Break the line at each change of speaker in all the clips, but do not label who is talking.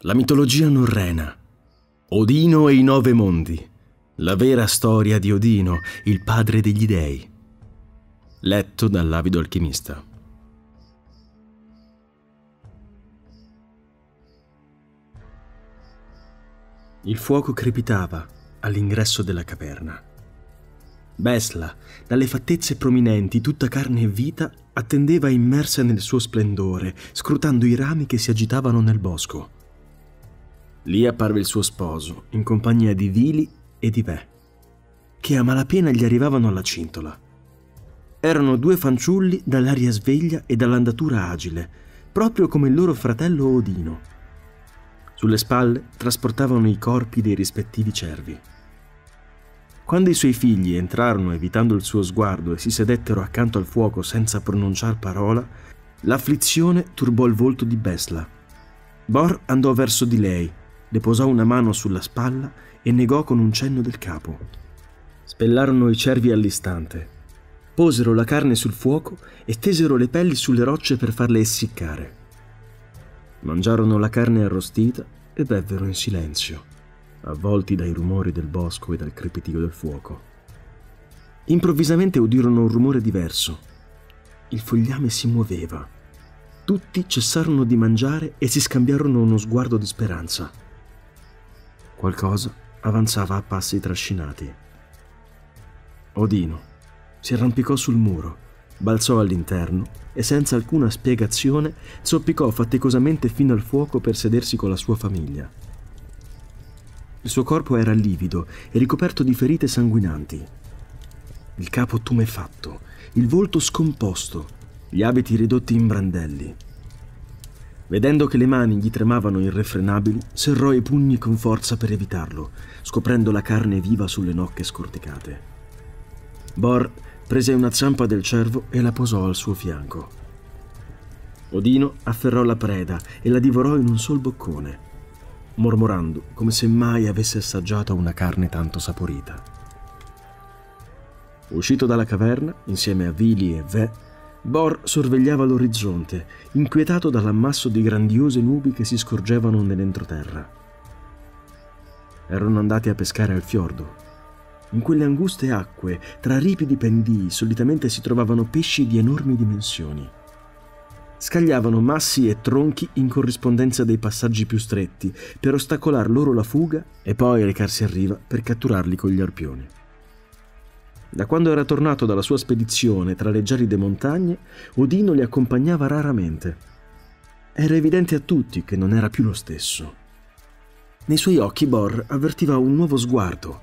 La mitologia norrena. Odino e i nove mondi. La vera storia di Odino, il padre degli dei. Letto dall'avido alchimista. Il fuoco crepitava all'ingresso della caverna. Besla, dalle fattezze prominenti, tutta carne e vita, attendeva immersa nel suo splendore, scrutando i rami che si agitavano nel bosco. Lì apparve il suo sposo, in compagnia di Vili e di Ve, che a malapena gli arrivavano alla cintola. Erano due fanciulli dall'aria sveglia e dall'andatura agile, proprio come il loro fratello Odino. Sulle spalle trasportavano i corpi dei rispettivi cervi. Quando i suoi figli entrarono evitando il suo sguardo e si sedettero accanto al fuoco senza pronunciar parola, l'afflizione turbò il volto di Besla. Bor andò verso di lei, le posò una mano sulla spalla e negò con un cenno del capo. Spellarono i cervi all'istante, posero la carne sul fuoco e tesero le pelli sulle rocce per farle essiccare. Mangiarono la carne arrostita e bevvero in silenzio avvolti dai rumori del bosco e dal crepitio del fuoco. Improvvisamente udirono un rumore diverso. Il fogliame si muoveva. Tutti cessarono di mangiare e si scambiarono uno sguardo di speranza. Qualcosa avanzava a passi trascinati. Odino si arrampicò sul muro, balzò all'interno e senza alcuna spiegazione zoppicò faticosamente fino al fuoco per sedersi con la sua famiglia. Il suo corpo era livido e ricoperto di ferite sanguinanti. Il capo tumefatto, il volto scomposto, gli abiti ridotti in brandelli. Vedendo che le mani gli tremavano irrefrenabili, serrò i pugni con forza per evitarlo, scoprendo la carne viva sulle nocche scorticate. Bor prese una zampa del cervo e la posò al suo fianco. Odino afferrò la preda e la divorò in un sol boccone mormorando come se mai avesse assaggiato una carne tanto saporita. Uscito dalla caverna, insieme a Vili e Ve, Bor sorvegliava l'orizzonte, inquietato dall'ammasso di grandiose nubi che si scorgevano nell'entroterra. Erano andati a pescare al fiordo. In quelle anguste acque, tra ripidi pendii, solitamente si trovavano pesci di enormi dimensioni scagliavano massi e tronchi in corrispondenza dei passaggi più stretti per ostacolar loro la fuga e poi recarsi a riva per catturarli con gli arpioni. Da quando era tornato dalla sua spedizione tra le gelide montagne, Odino li accompagnava raramente. Era evidente a tutti che non era più lo stesso. Nei suoi occhi Bor avvertiva un nuovo sguardo,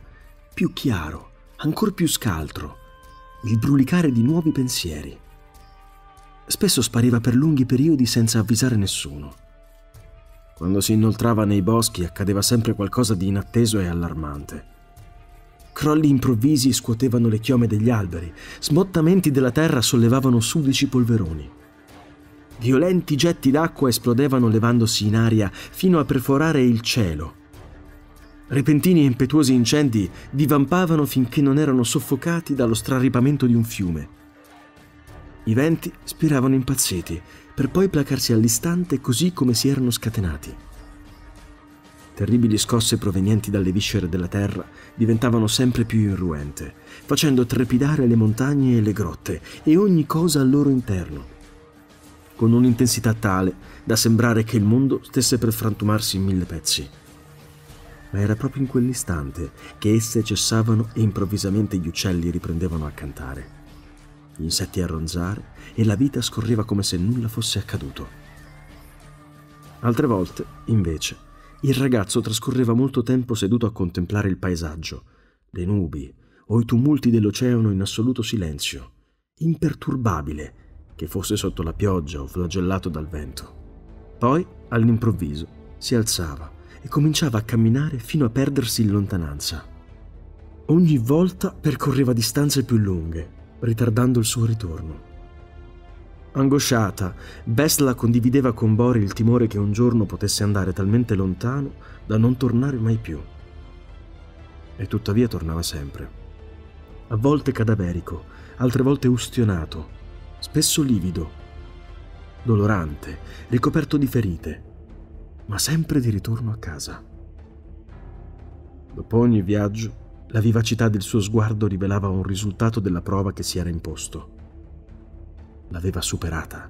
più chiaro, ancor più scaltro, il brulicare di nuovi pensieri. Spesso spariva per lunghi periodi senza avvisare nessuno. Quando si inoltrava nei boschi accadeva sempre qualcosa di inatteso e allarmante. Crolli improvvisi scuotevano le chiome degli alberi, smottamenti della terra sollevavano sudici polveroni. Violenti getti d'acqua esplodevano levandosi in aria fino a perforare il cielo. Repentini e impetuosi incendi divampavano finché non erano soffocati dallo straripamento di un fiume. I venti spiravano impazziti, per poi placarsi all'istante così come si erano scatenati. Terribili scosse provenienti dalle viscere della terra diventavano sempre più irruente, facendo trepidare le montagne e le grotte e ogni cosa al loro interno, con un'intensità tale da sembrare che il mondo stesse per frantumarsi in mille pezzi. Ma era proprio in quell'istante che esse cessavano e improvvisamente gli uccelli riprendevano a cantare gli insetti a ronzare e la vita scorreva come se nulla fosse accaduto. Altre volte, invece, il ragazzo trascorreva molto tempo seduto a contemplare il paesaggio, le nubi o i tumulti dell'oceano in assoluto silenzio, imperturbabile, che fosse sotto la pioggia o flagellato dal vento. Poi, all'improvviso, si alzava e cominciava a camminare fino a perdersi in lontananza. Ogni volta percorreva distanze più lunghe, ritardando il suo ritorno. Angosciata, Besla condivideva con Bori il timore che un giorno potesse andare talmente lontano da non tornare mai più. E tuttavia tornava sempre. A volte cadaverico, altre volte ustionato, spesso livido, dolorante, ricoperto di ferite. ma sempre di ritorno a casa. Dopo ogni viaggio, la vivacità del suo sguardo rivelava un risultato della prova che si era imposto. L'aveva superata.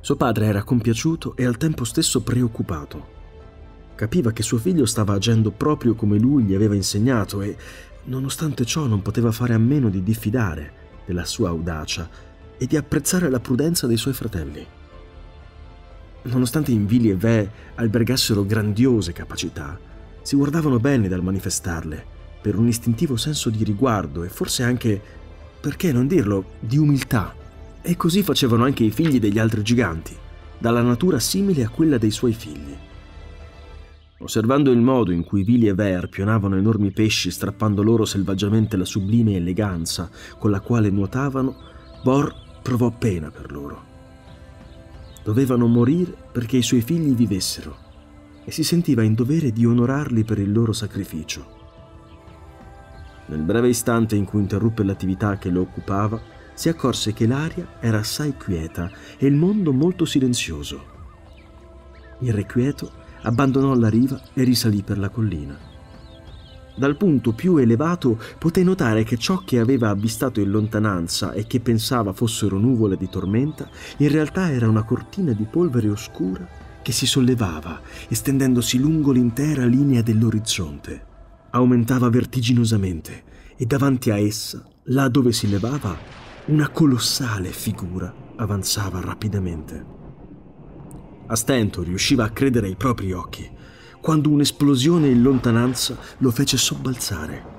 Suo padre era compiaciuto e al tempo stesso preoccupato. Capiva che suo figlio stava agendo proprio come lui gli aveva insegnato e, nonostante ciò, non poteva fare a meno di diffidare della sua audacia e di apprezzare la prudenza dei suoi fratelli. Nonostante in Vili e Ve albergassero grandiose capacità, si guardavano bene dal manifestarle, per un istintivo senso di riguardo e forse anche, perché non dirlo, di umiltà. E così facevano anche i figli degli altri giganti, dalla natura simile a quella dei suoi figli. Osservando il modo in cui Vili e Ver pionavano enormi pesci strappando loro selvaggiamente la sublime eleganza con la quale nuotavano, Bor provò pena per loro. Dovevano morire perché i suoi figli vivessero e si sentiva in dovere di onorarli per il loro sacrificio. Nel breve istante in cui interruppe l'attività che lo occupava, si accorse che l'aria era assai quieta e il mondo molto silenzioso. Irrequieto, abbandonò la riva e risalì per la collina. Dal punto più elevato poté notare che ciò che aveva avvistato in lontananza e che pensava fossero nuvole di tormenta, in realtà era una cortina di polvere oscura che si sollevava, estendendosi lungo l'intera linea dell'orizzonte. Aumentava vertiginosamente e davanti a essa, là dove si levava, una colossale figura avanzava rapidamente. A stento riusciva a credere ai propri occhi quando un'esplosione in lontananza lo fece sobbalzare.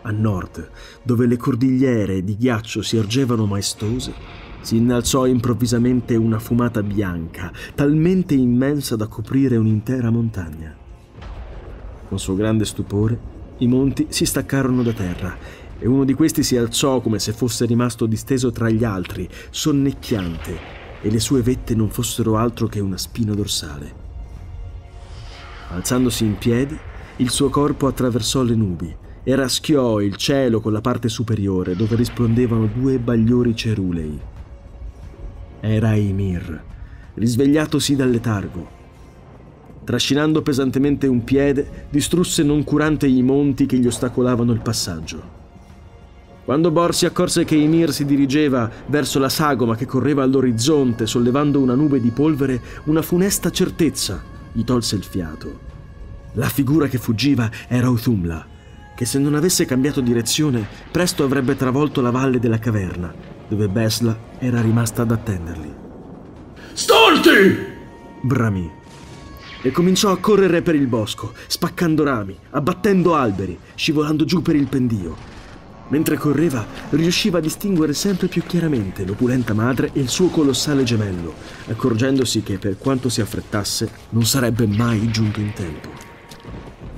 A nord, dove le cordigliere di ghiaccio si ergevano maestose, si innalzò improvvisamente una fumata bianca, talmente immensa da coprire un'intera montagna. Con suo grande stupore, i monti si staccarono da terra e uno di questi si alzò come se fosse rimasto disteso tra gli altri, sonnecchiante, e le sue vette non fossero altro che una spina dorsale. Alzandosi in piedi, il suo corpo attraversò le nubi e raschiò il cielo con la parte superiore dove risplendevano due bagliori cerulei. Era Ymir, risvegliatosi dal letargo. Trascinando pesantemente un piede, distrusse noncurante i monti che gli ostacolavano il passaggio. Quando Bor si accorse che Ymir si dirigeva verso la sagoma che correva all'orizzonte sollevando una nube di polvere, una funesta certezza gli tolse il fiato. La figura che fuggiva era Uthumla, che se non avesse cambiato direzione presto avrebbe travolto la valle della caverna, dove Besla era rimasta ad attenderli.
Stolti!
bramì e cominciò a correre per il bosco, spaccando rami, abbattendo alberi, scivolando giù per il pendio. Mentre correva, riusciva a distinguere sempre più chiaramente l'opulenta madre e il suo colossale gemello, accorgendosi che per quanto si affrettasse non sarebbe mai giunto in tempo.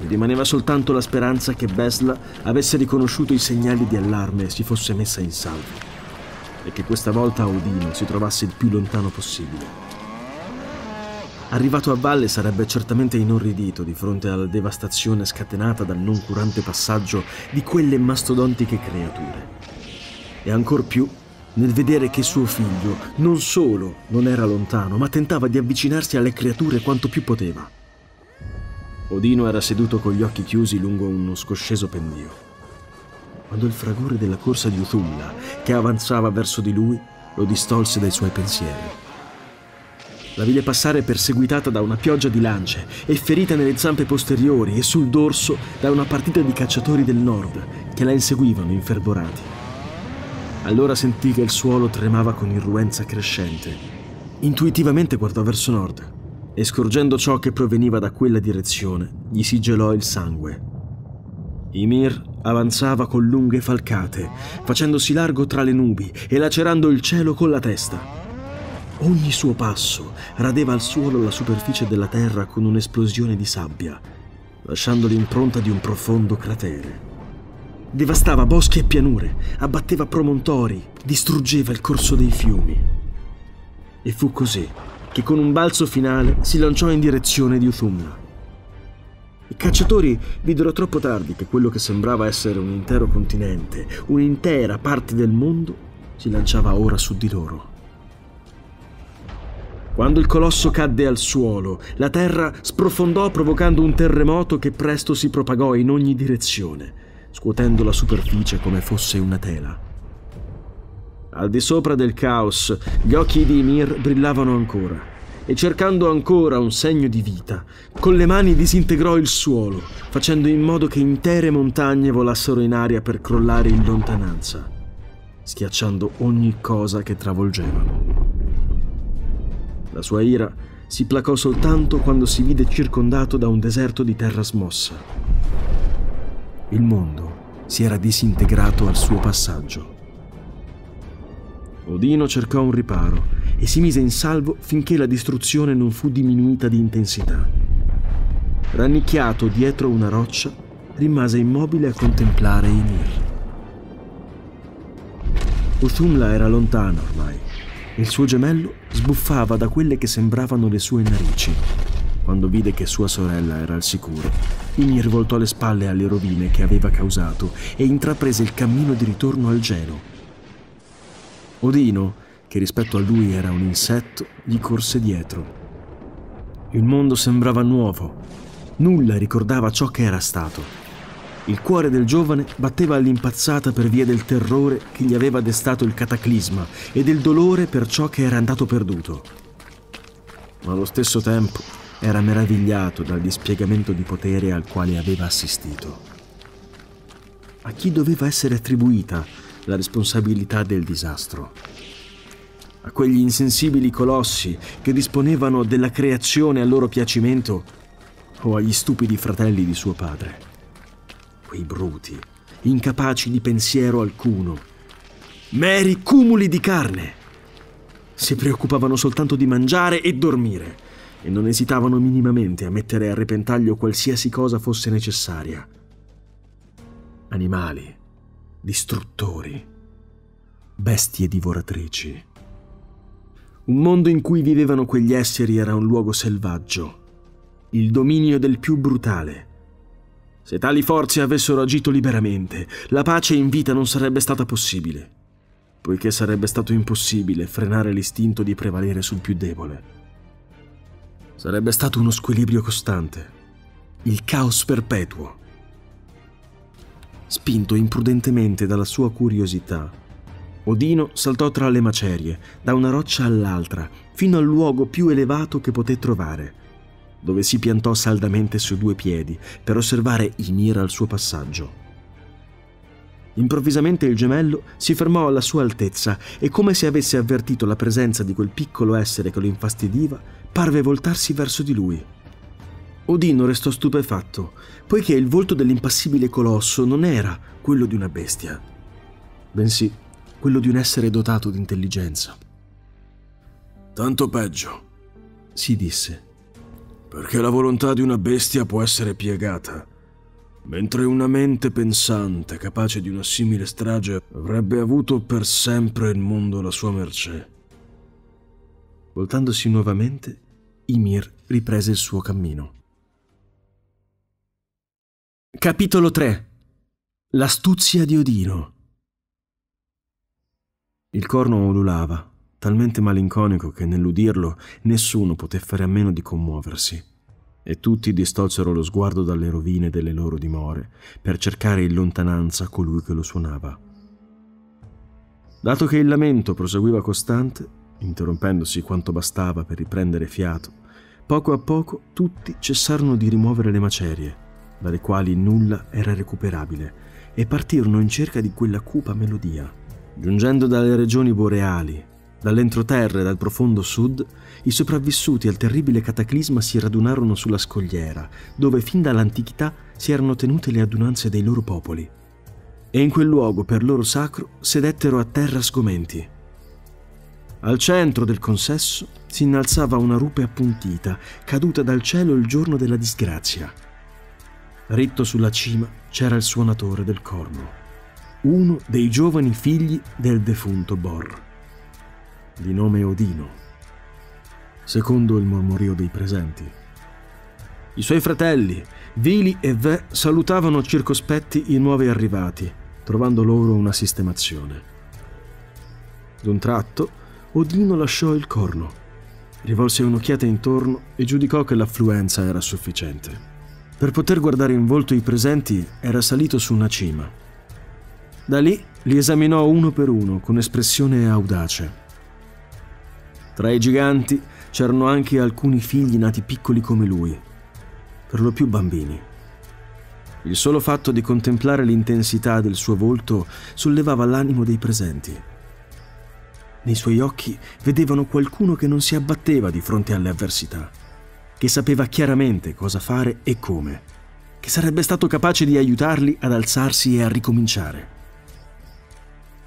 Rimaneva soltanto la speranza che Besla avesse riconosciuto i segnali di allarme e si fosse messa in salvo, e che questa volta Odino si trovasse il più lontano possibile. Arrivato a valle sarebbe certamente inorridito di fronte alla devastazione scatenata dal noncurante passaggio di quelle mastodontiche creature. E ancor più nel vedere che suo figlio non solo non era lontano, ma tentava di avvicinarsi alle creature quanto più poteva. Odino era seduto con gli occhi chiusi lungo uno scosceso pendio. Quando il fragore della corsa di Uthulla, che avanzava verso di lui, lo distolse dai suoi pensieri. La vide passare perseguitata da una pioggia di lance e ferita nelle zampe posteriori e sul dorso da una partita di cacciatori del nord che la inseguivano infervorati. Allora sentì che il suolo tremava con irruenza crescente. Intuitivamente guardò verso nord e scorgendo ciò che proveniva da quella direzione, gli si gelò il sangue. Ymir avanzava con lunghe falcate, facendosi largo tra le nubi e lacerando il cielo con la testa. Ogni suo passo radeva al suolo la superficie della terra con un'esplosione di sabbia, lasciando l'impronta di un profondo cratere. Devastava boschi e pianure, abbatteva promontori, distruggeva il corso dei fiumi. E fu così che con un balzo finale si lanciò in direzione di Uthumna. I cacciatori videro troppo tardi che quello che sembrava essere un intero continente, un'intera parte del mondo, si lanciava ora su di loro. Quando il colosso cadde al suolo, la terra sprofondò provocando un terremoto che presto si propagò in ogni direzione, scuotendo la superficie come fosse una tela. Al di sopra del caos, gli occhi di Ymir brillavano ancora e cercando ancora un segno di vita, con le mani disintegrò il suolo, facendo in modo che intere montagne volassero in aria per crollare in lontananza, schiacciando ogni cosa che travolgevano. La sua ira si placò soltanto quando si vide circondato da un deserto di terra smossa. Il mondo si era disintegrato al suo passaggio. Odino cercò un riparo e si mise in salvo finché la distruzione non fu diminuita di intensità. Rannicchiato dietro una roccia, rimase immobile a contemplare Ymir. Uthumla era lontano ormai il suo gemello sbuffava da quelle che sembravano le sue narici. Quando vide che sua sorella era al sicuro, Ymir voltò le spalle alle rovine che aveva causato e intraprese il cammino di ritorno al gelo. Odino, che rispetto a lui era un insetto, gli corse dietro. Il mondo sembrava nuovo, nulla ricordava ciò che era stato. Il cuore del giovane batteva all'impazzata per via del terrore che gli aveva destato il cataclisma e del dolore per ciò che era andato perduto. Ma allo stesso tempo era meravigliato dal dispiegamento di potere al quale aveva assistito. A chi doveva essere attribuita la responsabilità del disastro? A quegli insensibili colossi che disponevano della creazione a loro piacimento o agli stupidi fratelli di suo padre? Quei bruti, incapaci di pensiero alcuno, meri cumuli di carne. Si preoccupavano soltanto di mangiare e dormire e non esitavano minimamente a mettere a repentaglio qualsiasi cosa fosse necessaria. Animali, distruttori, bestie divoratrici. Un mondo in cui vivevano quegli esseri era un luogo selvaggio, il dominio del più brutale, se tali forze avessero agito liberamente, la pace in vita non sarebbe stata possibile, poiché sarebbe stato impossibile frenare l'istinto di prevalere sul più debole. Sarebbe stato uno squilibrio costante, il caos perpetuo. Spinto imprudentemente dalla sua curiosità, Odino saltò tra le macerie, da una roccia all'altra, fino al luogo più elevato che poté trovare dove si piantò saldamente su due piedi per osservare Ymir al suo passaggio. Improvvisamente il gemello si fermò alla sua altezza e come se avesse avvertito la presenza di quel piccolo essere che lo infastidiva, parve voltarsi verso di lui. Odino restò stupefatto, poiché il volto dell'impassibile colosso non era quello di una bestia, bensì quello di un essere dotato di intelligenza.
Tanto peggio,
si disse
perché la volontà di una bestia può essere piegata, mentre una mente pensante, capace di una simile strage, avrebbe avuto per sempre il mondo alla sua mercé.
Voltandosi nuovamente, Ymir riprese il suo cammino. Capitolo 3 L'astuzia di Odino Il corno ululava talmente malinconico che nell'udirlo nessuno poté fare a meno di commuoversi, e tutti distolsero lo sguardo dalle rovine delle loro dimore per cercare in lontananza colui che lo suonava. Dato che il lamento proseguiva costante, interrompendosi quanto bastava per riprendere fiato, poco a poco tutti cessarono di rimuovere le macerie, dalle quali nulla era recuperabile, e partirono in cerca di quella cupa melodia. Giungendo dalle regioni boreali, Dall'entroterra e dal profondo sud, i sopravvissuti al terribile cataclisma si radunarono sulla scogliera, dove fin dall'antichità si erano tenute le adunanze dei loro popoli. E in quel luogo per loro sacro sedettero a terra sgomenti. Al centro del consesso si innalzava una rupe appuntita, caduta dal cielo il giorno della disgrazia. Ritto sulla cima c'era il suonatore del corno, uno dei giovani figli del defunto Bor di nome Odino, secondo il mormorio dei presenti. I suoi fratelli, Vili e Ve, salutavano circospetti i nuovi arrivati, trovando loro una sistemazione. D'un tratto, Odino lasciò il corno rivolse un'occhiata intorno e giudicò che l'affluenza era sufficiente. Per poter guardare in volto i presenti era salito su una cima. Da lì li esaminò uno per uno con espressione audace. Tra i giganti c'erano anche alcuni figli nati piccoli come lui, per lo più bambini. Il solo fatto di contemplare l'intensità del suo volto sollevava l'animo dei presenti. Nei suoi occhi vedevano qualcuno che non si abbatteva di fronte alle avversità, che sapeva chiaramente cosa fare e come, che sarebbe stato capace di aiutarli ad alzarsi e a ricominciare.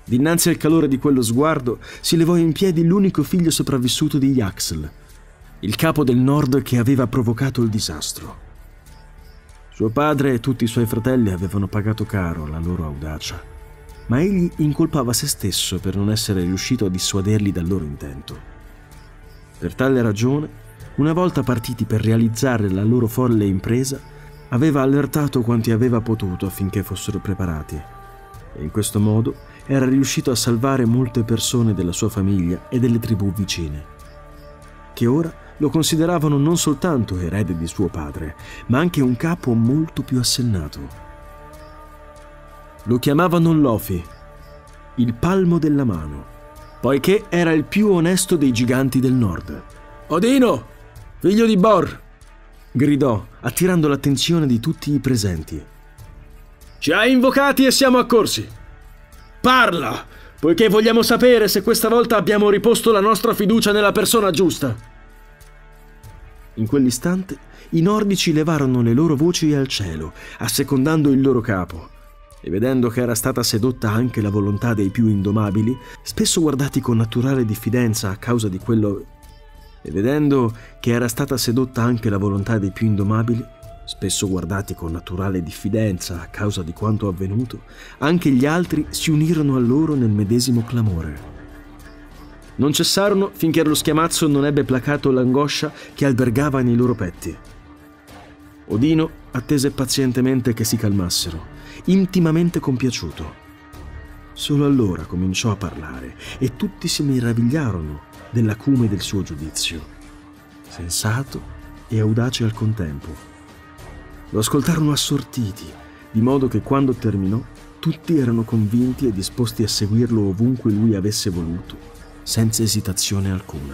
Dinanzi al calore di quello sguardo si levò in piedi l'unico figlio sopravvissuto di Yaxel, il capo del nord che aveva provocato il disastro. Suo padre e tutti i suoi fratelli avevano pagato caro la loro audacia, ma egli incolpava se stesso per non essere riuscito a dissuaderli dal loro intento. Per tale ragione, una volta partiti per realizzare la loro folle impresa, aveva allertato quanti aveva potuto affinché fossero preparati e in questo modo era riuscito a salvare molte persone della sua famiglia e delle tribù vicine, che ora lo consideravano non soltanto erede di suo padre, ma anche un capo molto più assennato. Lo chiamavano Lofi, il palmo della mano, poiché era il più onesto dei giganti del nord. Odino, figlio di Bor, gridò, attirando l'attenzione di tutti i presenti. Ci hai invocati e siamo accorsi. Parla, poiché vogliamo sapere se questa volta abbiamo riposto la nostra fiducia nella persona giusta. In quell'istante i nordici levarono le loro voci al cielo, assecondando il loro capo, e vedendo che era stata sedotta anche la volontà dei più indomabili, spesso guardati con naturale diffidenza a causa di quello... e vedendo che era stata sedotta anche la volontà dei più indomabili, spesso guardati con naturale diffidenza a causa di quanto avvenuto, anche gli altri si unirono a loro nel medesimo clamore. Non cessarono finché lo schiamazzo non ebbe placato l'angoscia che albergava nei loro petti. Odino attese pazientemente che si calmassero, intimamente compiaciuto. Solo allora cominciò a parlare e tutti si meravigliarono dell'acume del suo giudizio, sensato e audace al contempo. Lo ascoltarono assortiti, di modo che quando terminò tutti erano convinti e disposti a seguirlo ovunque lui avesse voluto senza esitazione alcuna.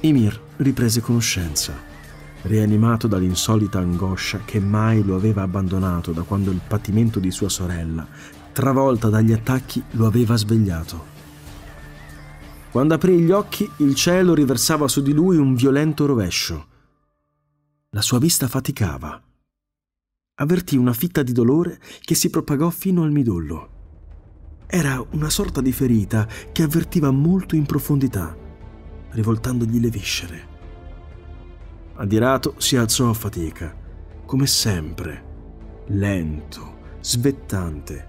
Ymir riprese conoscenza, rianimato dall'insolita angoscia che mai lo aveva abbandonato da quando il patimento di sua sorella, travolta dagli attacchi, lo aveva svegliato. Quando aprì gli occhi, il cielo riversava su di lui un violento rovescio. La sua vista faticava. Avvertì una fitta di dolore che si propagò fino al midollo. Era una sorta di ferita che avvertiva molto in profondità, rivoltandogli le viscere. Adirato si alzò a fatica, come sempre, lento, svettante,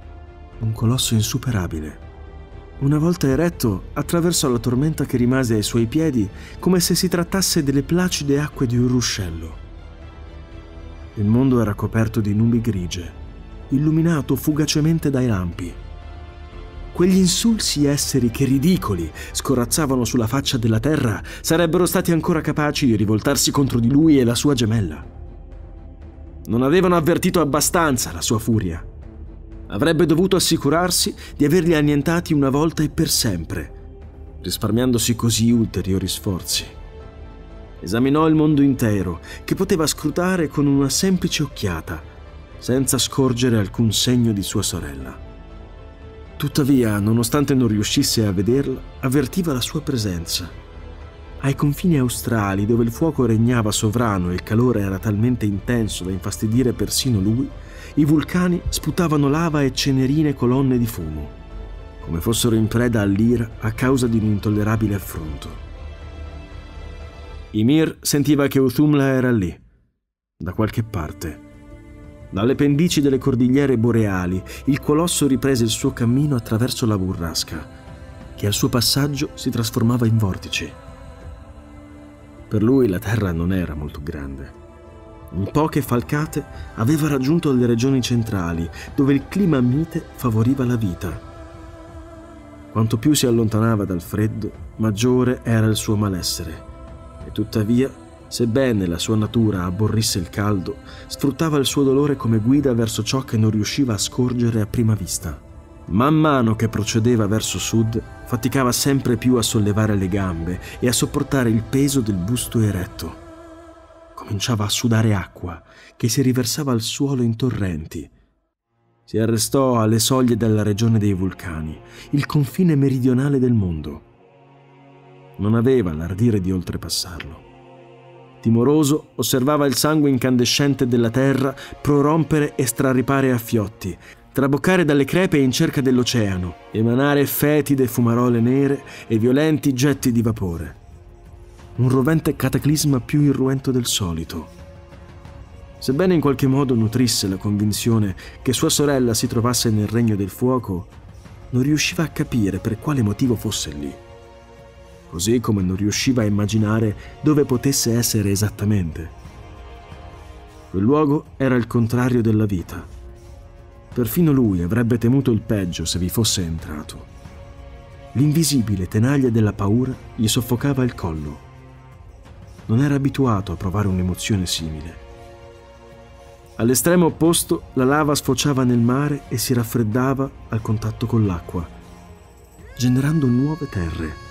un colosso insuperabile. Una volta eretto, attraversò la tormenta che rimase ai suoi piedi come se si trattasse delle placide acque di un ruscello. Il mondo era coperto di nubi grigie, illuminato fugacemente dai lampi quegli insulsi esseri che ridicoli scorazzavano sulla faccia della terra sarebbero stati ancora capaci di rivoltarsi contro di lui e la sua gemella. Non avevano avvertito abbastanza la sua furia. Avrebbe dovuto assicurarsi di averli annientati una volta e per sempre, risparmiandosi così ulteriori sforzi. Esaminò il mondo intero, che poteva scrutare con una semplice occhiata, senza scorgere alcun segno di sua sorella. Tuttavia, nonostante non riuscisse a vederla, avvertiva la sua presenza. Ai confini australi, dove il fuoco regnava sovrano e il calore era talmente intenso da infastidire persino lui, i vulcani sputavano lava e cenerine colonne di fumo, come fossero in preda all'ira a causa di un intollerabile affronto. Ymir sentiva che Uthumla era lì, da qualche parte, dalle pendici delle cordigliere boreali, il colosso riprese il suo cammino attraverso la burrasca, che al suo passaggio si trasformava in vortici. Per lui la terra non era molto grande. In poche falcate aveva raggiunto le regioni centrali, dove il clima mite favoriva la vita. Quanto più si allontanava dal freddo, maggiore era il suo malessere. E tuttavia, sebbene la sua natura aborrisse il caldo, sfruttava il suo dolore come guida verso ciò che non riusciva a scorgere a prima vista. Man mano che procedeva verso sud, faticava sempre più a sollevare le gambe e a sopportare il peso del busto eretto. Cominciava a sudare acqua che si riversava al suolo in torrenti si arrestò alle soglie della regione dei vulcani, il confine meridionale del mondo. Non aveva l'ardire di oltrepassarlo. Timoroso, osservava il sangue incandescente della terra prorompere e straripare a fiotti, traboccare dalle crepe in cerca dell'oceano, emanare fetide fumarole nere e violenti getti di vapore. Un rovente cataclisma più irruento del solito Sebbene in qualche modo nutrisse la convinzione che sua sorella si trovasse nel regno del fuoco, non riusciva a capire per quale motivo fosse lì. Così come non riusciva a immaginare dove potesse essere esattamente. Quel luogo era il contrario della vita. Perfino lui avrebbe temuto il peggio se vi fosse entrato. L'invisibile tenaglia della paura gli soffocava il collo. Non era abituato a provare un'emozione simile. All'estremo opposto la lava sfociava nel mare e si raffreddava al contatto con l'acqua, generando nuove terre,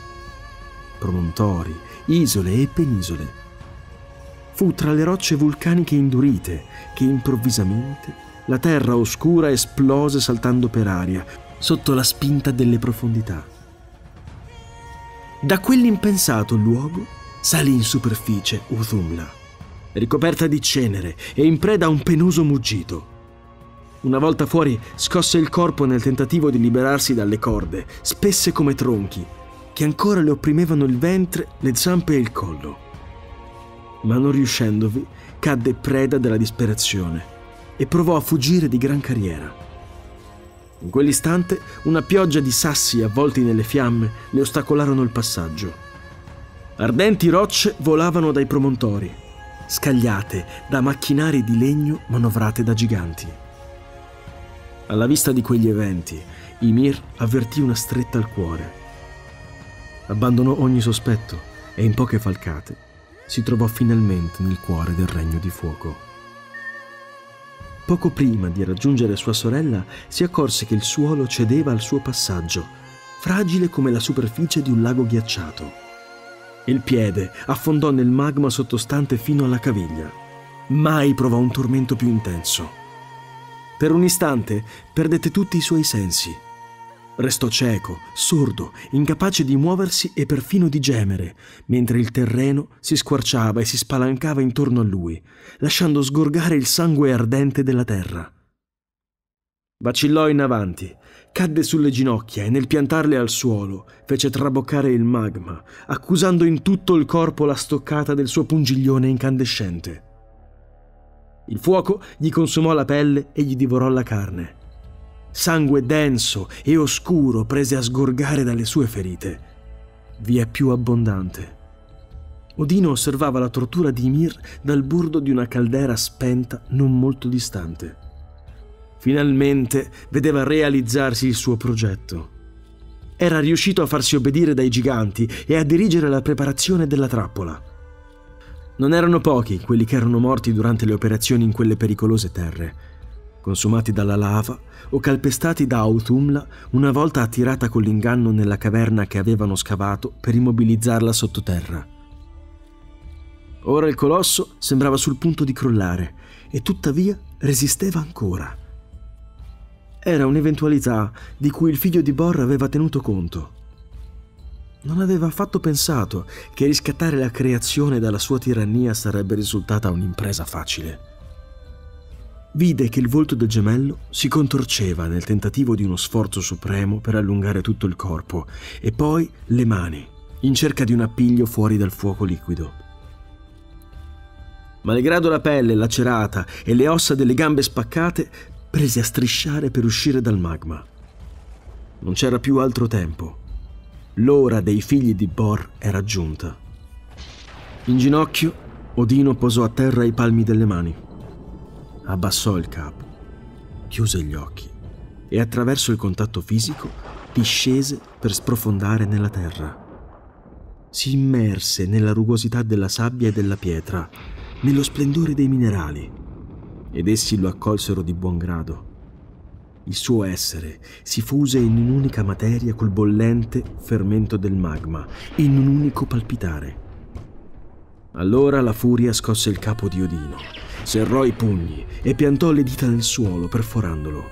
promontori, isole e penisole. Fu tra le rocce vulcaniche indurite che improvvisamente la terra oscura esplose saltando per aria, sotto la spinta delle profondità. Da quell'impensato luogo salì in superficie Uthumla ricoperta di cenere e in preda a un penoso muggito. Una volta fuori scosse il corpo nel tentativo di liberarsi dalle corde, spesse come tronchi, che ancora le opprimevano il ventre, le zampe e il collo. Ma non riuscendovi, cadde preda della disperazione e provò a fuggire di gran carriera. In quell'istante una pioggia di sassi avvolti nelle fiamme le ostacolarono il passaggio. Ardenti rocce volavano dai promontori scagliate da macchinari di legno manovrate da giganti. Alla vista di quegli eventi, Ymir avvertì una stretta al cuore. Abbandonò ogni sospetto e in poche falcate si trovò finalmente nel cuore del regno di fuoco. Poco prima di raggiungere sua sorella si accorse che il suolo cedeva al suo passaggio, fragile come la superficie di un lago ghiacciato. Il piede affondò nel magma sottostante fino alla caviglia. Mai provò un tormento più intenso. Per un istante perdette tutti i suoi sensi. Restò cieco, sordo, incapace di muoversi e perfino di gemere, mentre il terreno si squarciava e si spalancava intorno a lui, lasciando sgorgare il sangue ardente della terra. Vacillò in avanti, cadde sulle ginocchia e nel piantarle al suolo fece traboccare il magma, accusando in tutto il corpo la stoccata del suo pungiglione incandescente. Il fuoco gli consumò la pelle e gli divorò la carne. Sangue denso e oscuro prese a sgorgare dalle sue ferite. Via più abbondante. Odino osservava la tortura di Ymir dal bordo di una caldera spenta non molto distante. Finalmente vedeva realizzarsi il suo progetto. Era riuscito a farsi obbedire dai giganti e a dirigere la preparazione della trappola. Non erano pochi quelli che erano morti durante le operazioni in quelle pericolose terre, consumati dalla lava o calpestati da Autumla una volta attirata con l'inganno nella caverna che avevano scavato per immobilizzarla sottoterra. Ora il colosso sembrava sul punto di crollare e tuttavia resisteva ancora era un'eventualità di cui il figlio di Bor aveva tenuto conto. Non aveva affatto pensato che riscattare la creazione dalla sua tirannia sarebbe risultata un'impresa facile. Vide che il volto del gemello si contorceva nel tentativo di uno sforzo supremo per allungare tutto il corpo e poi le mani, in cerca di un appiglio fuori dal fuoco liquido. Malgrado la pelle lacerata e le ossa delle gambe spaccate, prese a strisciare per uscire dal magma. Non c'era più altro tempo. L'ora dei figli di Bor era giunta. In ginocchio, Odino posò a terra i palmi delle mani. Abbassò il capo, chiuse gli occhi e attraverso il contatto fisico discese per sprofondare nella terra. Si immerse nella rugosità della sabbia e della pietra, nello splendore dei minerali, ed essi lo accolsero di buon grado. Il suo essere si fuse in un'unica materia col bollente fermento del magma, in un unico palpitare. Allora la furia scosse il capo di Odino, serrò i pugni e piantò le dita nel suolo perforandolo.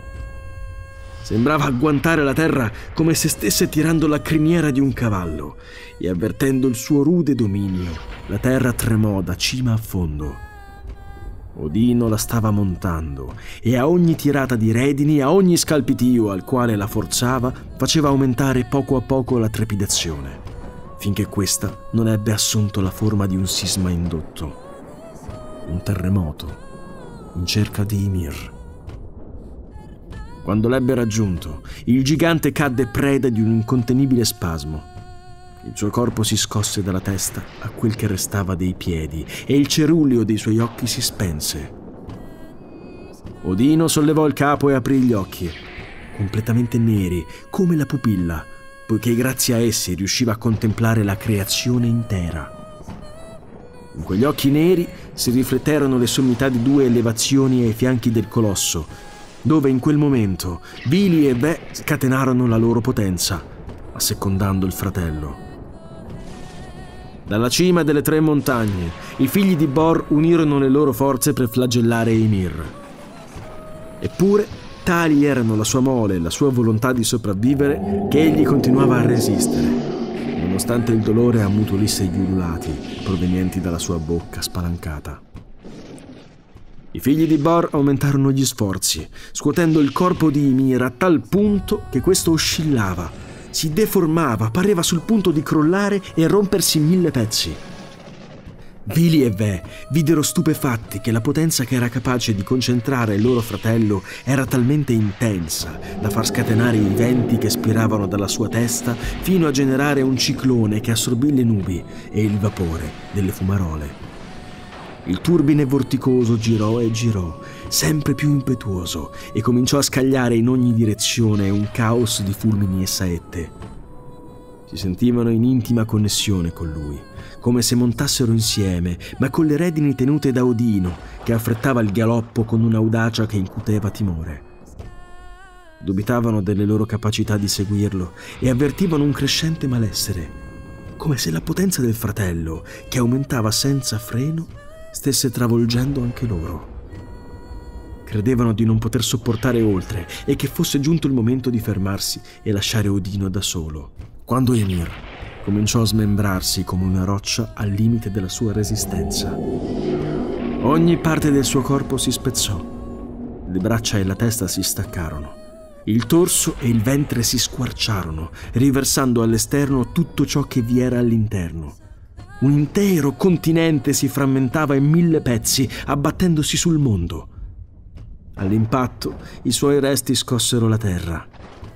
Sembrava agguantare la terra come se stesse tirando la criniera di un cavallo e avvertendo il suo rude dominio, la terra tremò da cima a fondo. Odino la stava montando e a ogni tirata di redini, a ogni scalpitio al quale la forzava, faceva aumentare poco a poco la trepidazione, finché questa non ebbe assunto la forma di un sisma indotto, un terremoto in cerca di Ymir. Quando l'ebbe raggiunto, il gigante cadde preda di un incontenibile spasmo. Il suo corpo si scosse dalla testa a quel che restava dei piedi e il ceruleo dei suoi occhi si spense. Odino sollevò il capo e aprì gli occhi, completamente neri come la pupilla, poiché grazie a essi riusciva a contemplare la creazione intera. In quegli occhi neri si rifletterono le sommità di due elevazioni ai fianchi del colosso, dove in quel momento Vili e Ve scatenarono la loro potenza, assecondando il fratello. Dalla cima delle tre montagne, i figli di Bor unirono le loro forze per flagellare Ymir. Eppure, tali erano la sua mole e la sua volontà di sopravvivere che egli continuava a resistere, nonostante il dolore ammutolisse gli ululati provenienti dalla sua bocca spalancata. I figli di Bor aumentarono gli sforzi, scuotendo il corpo di Ymir a tal punto che questo oscillava, si deformava, pareva sul punto di crollare e rompersi in mille pezzi. Vili e Ve videro stupefatti che la potenza che era capace di concentrare il loro fratello era talmente intensa da far scatenare i venti che spiravano dalla sua testa fino a generare un ciclone che assorbì le nubi e il vapore delle fumarole. Il turbine vorticoso girò e girò, sempre più impetuoso, e cominciò a scagliare in ogni direzione un caos di fulmini e saette. Si sentivano in intima connessione con lui, come se montassero insieme, ma con le redini tenute da Odino, che affrettava il galoppo con un'audacia che incuteva timore. Dubitavano delle loro capacità di seguirlo e avvertivano un crescente malessere, come se la potenza del fratello, che aumentava senza freno, stesse travolgendo anche loro. Credevano di non poter sopportare oltre e che fosse giunto il momento di fermarsi e lasciare Odino da solo. Quando Emir cominciò a smembrarsi come una roccia al limite della sua resistenza. Ogni parte del suo corpo si spezzò. Le braccia e la testa si staccarono. Il torso e il ventre si squarciarono, riversando all'esterno tutto ciò che vi era all'interno. Un intero continente si frammentava in mille pezzi, abbattendosi sul mondo. All'impatto i suoi resti scossero la terra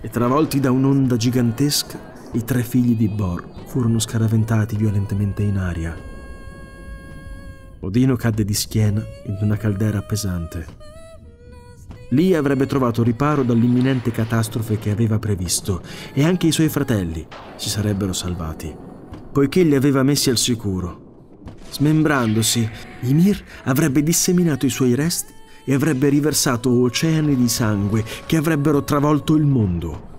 e travolti da un'onda gigantesca i tre figli di Bor furono scaraventati violentemente in aria. Odino cadde di schiena in una caldera pesante. Lì avrebbe trovato riparo dall'imminente catastrofe che aveva previsto e anche i suoi fratelli si sarebbero salvati poiché li aveva messi al sicuro. Smembrandosi, Ymir avrebbe disseminato i suoi resti e avrebbe riversato oceani di sangue che avrebbero travolto il mondo.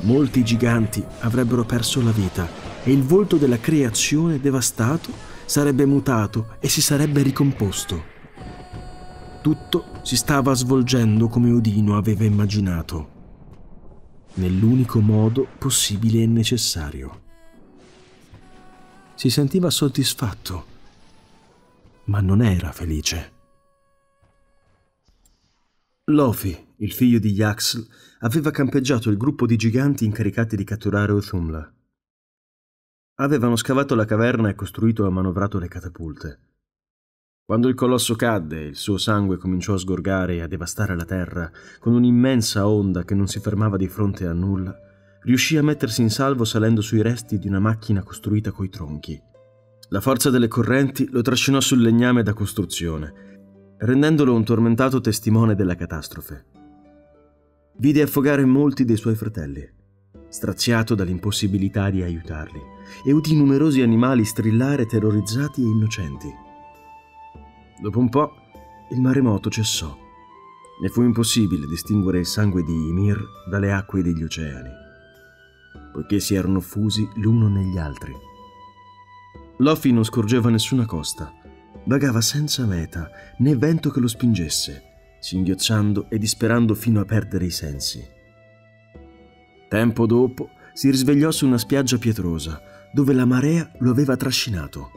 Molti giganti avrebbero perso la vita e il volto della creazione devastato sarebbe mutato e si sarebbe ricomposto. Tutto si stava svolgendo come Odino aveva immaginato, nell'unico modo possibile e necessario. Si sentiva soddisfatto, ma non era felice. Lofi, il figlio di Yaxl, aveva campeggiato il gruppo di giganti incaricati di catturare Uthumla. Avevano scavato la caverna e costruito e manovrato le catapulte. Quando il colosso cadde il suo sangue cominciò a sgorgare e a devastare la terra con un'immensa onda che non si fermava di fronte a nulla, riuscì a mettersi in salvo salendo sui resti di una macchina costruita coi tronchi. La forza delle correnti lo trascinò sul legname da costruzione, rendendolo un tormentato testimone della catastrofe. Vide affogare molti dei suoi fratelli. straziato dall'impossibilità di aiutarli, e udì numerosi animali strillare terrorizzati e innocenti. Dopo un po' il maremoto cessò e fu impossibile distinguere il sangue di Ymir dalle acque degli oceani, poiché si erano fusi l'uno negli altri. Lofi non scorgeva nessuna costa, vagava senza meta né vento che lo spingesse, singhiozzando e disperando fino a perdere i sensi. Tempo dopo si risvegliò su una spiaggia pietrosa, dove la marea lo aveva trascinato.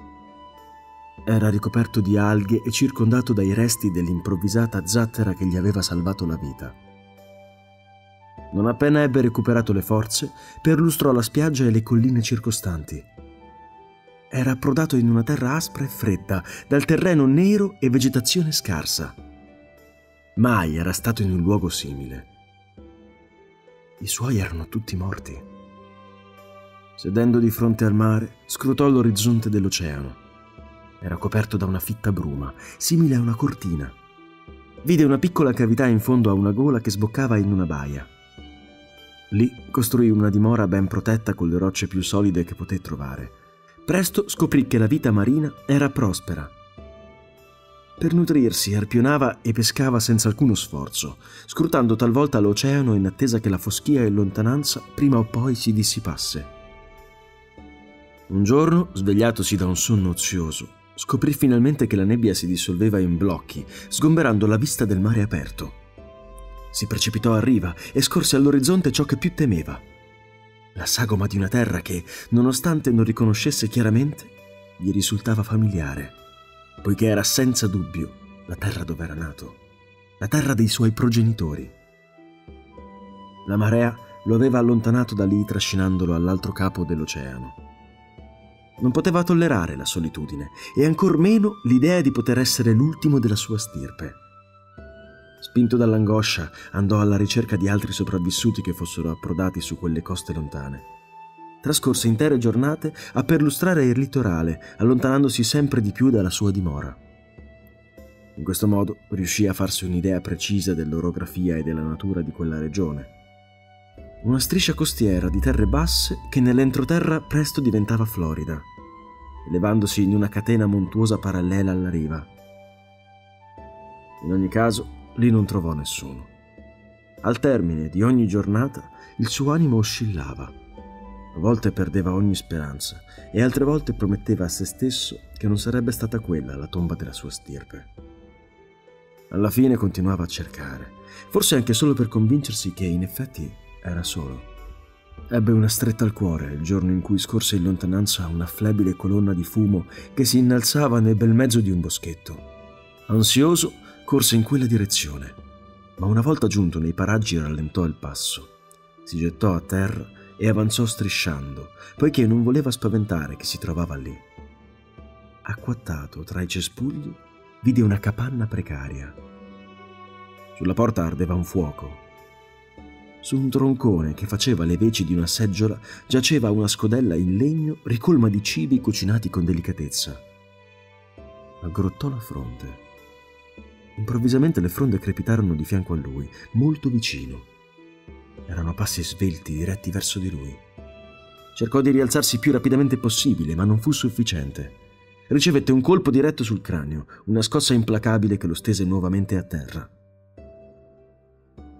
Era ricoperto di alghe e circondato dai resti dell'improvvisata zattera che gli aveva salvato la vita. Non appena ebbe recuperato le forze, perlustrò la spiaggia e le colline circostanti. Era approdato in una terra aspra e fredda, dal terreno nero e vegetazione scarsa. Mai era stato in un luogo simile. I suoi erano tutti morti. Sedendo di fronte al mare, scrutò l'orizzonte dell'oceano. Era coperto da una fitta bruma, simile a una cortina. Vide una piccola cavità in fondo a una gola che sboccava in una baia. Lì costruì una dimora ben protetta con le rocce più solide che poté trovare. Presto scoprì che la vita marina era prospera per nutrirsi arpionava e pescava senza alcuno sforzo, scrutando talvolta l'oceano in attesa che la foschia e lontananza prima o poi si dissipasse. Un giorno, svegliatosi da un sonno ozioso, scoprì finalmente che la nebbia si dissolveva in blocchi, sgomberando la vista del mare aperto. Si precipitò a riva e scorse all'orizzonte ciò che più temeva. La sagoma di una terra che, nonostante non riconoscesse chiaramente, gli risultava familiare poiché era senza dubbio la terra dove era nato, la terra dei suoi progenitori. La marea lo aveva allontanato da lì trascinandolo all'altro capo dell'oceano. Non poteva tollerare la solitudine e ancor meno l'idea di poter essere l'ultimo della sua stirpe. Spinto dall'angoscia, andò alla ricerca di altri sopravvissuti che fossero approdati su quelle coste lontane trascorse intere giornate a perlustrare il litorale, allontanandosi sempre di più dalla sua dimora. In questo modo riuscì a farsi un'idea precisa dell'orografia e della natura di quella regione. Una striscia costiera di terre basse che nell'entroterra presto diventava florida, elevandosi in una catena montuosa parallela alla riva. In ogni caso, lì non trovò nessuno. Al termine di ogni giornata il suo animo oscillava a volte perdeva ogni speranza e altre volte prometteva a se stesso che non sarebbe stata quella la tomba della sua stirpe. Alla fine continuava a cercare, forse anche solo per convincersi che in effetti era solo. Ebbe una stretta al cuore il giorno in cui scorse in lontananza una flebile colonna di fumo che si innalzava nel bel mezzo di un boschetto. Ansioso, corse in quella direzione, ma una volta giunto nei paraggi rallentò il passo. Si gettò a terra e avanzò strisciando, poiché non voleva spaventare chi si trovava lì. Acquattato tra i cespugli, vide una capanna precaria. Sulla porta ardeva un fuoco. Su un troncone che faceva le veci di una seggiola giaceva una scodella in legno ricolma di cibi cucinati con delicatezza. Aggrottò la fronte. Improvvisamente le fronde crepitarono di fianco a lui, molto vicino. Erano passi svelti diretti verso di lui. Cercò di rialzarsi più rapidamente possibile, ma non fu sufficiente. Ricevette un colpo diretto sul cranio, una scossa implacabile che lo stese nuovamente a terra.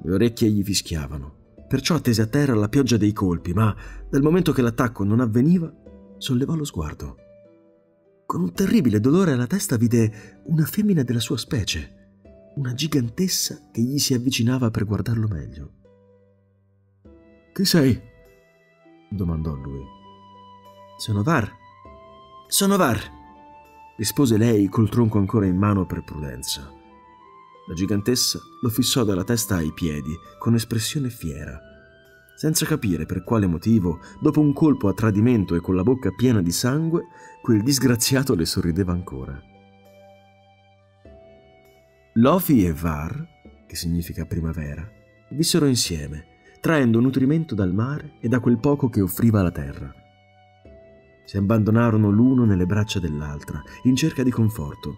Le orecchie gli fischiavano, perciò attese a terra la pioggia dei colpi, ma dal momento che l'attacco non avveniva, sollevò lo sguardo. Con un terribile dolore alla testa vide una femmina della sua specie, una gigantessa che gli si avvicinava per guardarlo meglio. Chi sei? domandò lui. Sono Var. Sono Var, rispose lei col tronco ancora in mano per prudenza. La gigantessa lo fissò dalla testa ai piedi con espressione fiera, senza capire per quale motivo, dopo un colpo a tradimento e con la bocca piena di sangue, quel disgraziato le sorrideva ancora. Lofi e Var, che significa primavera, vissero insieme traendo nutrimento dal mare e da quel poco che offriva la terra. Si abbandonarono l'uno nelle braccia dell'altra, in cerca di conforto,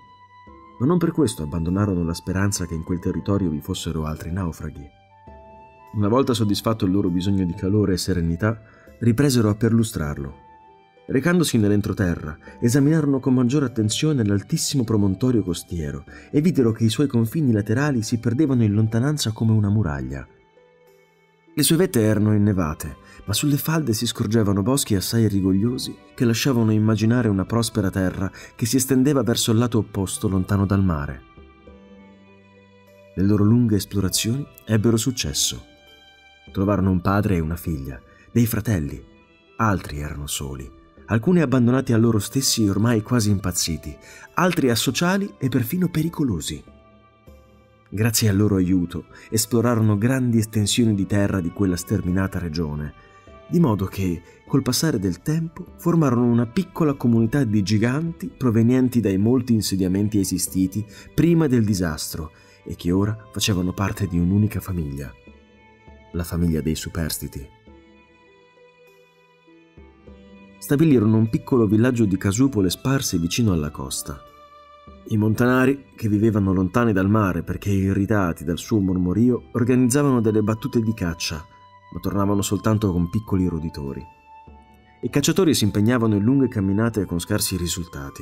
ma non per questo abbandonarono la speranza che in quel territorio vi fossero altri naufraghi. Una volta soddisfatto il loro bisogno di calore e serenità, ripresero a perlustrarlo. Recandosi nell'entroterra, esaminarono con maggiore attenzione l'altissimo promontorio costiero e videro che i suoi confini laterali si perdevano in lontananza come una muraglia. Le sue vette erano innevate, ma sulle falde si scorgevano boschi assai rigogliosi che lasciavano immaginare una prospera terra che si estendeva verso il lato opposto, lontano dal mare. Le loro lunghe esplorazioni ebbero successo. Trovarono un padre e una figlia, dei fratelli. Altri erano soli, alcuni abbandonati a loro stessi ormai quasi impazziti, altri asociali e perfino pericolosi. Grazie al loro aiuto esplorarono grandi estensioni di terra di quella sterminata regione, di modo che, col passare del tempo, formarono una piccola comunità di giganti provenienti dai molti insediamenti esistiti prima del disastro e che ora facevano parte di un'unica famiglia, la famiglia dei superstiti. Stabilirono un piccolo villaggio di casupole sparse vicino alla costa. I montanari, che vivevano lontani dal mare perché irritati dal suo mormorio, organizzavano delle battute di caccia, ma tornavano soltanto con piccoli roditori. I cacciatori si impegnavano in lunghe camminate con scarsi risultati.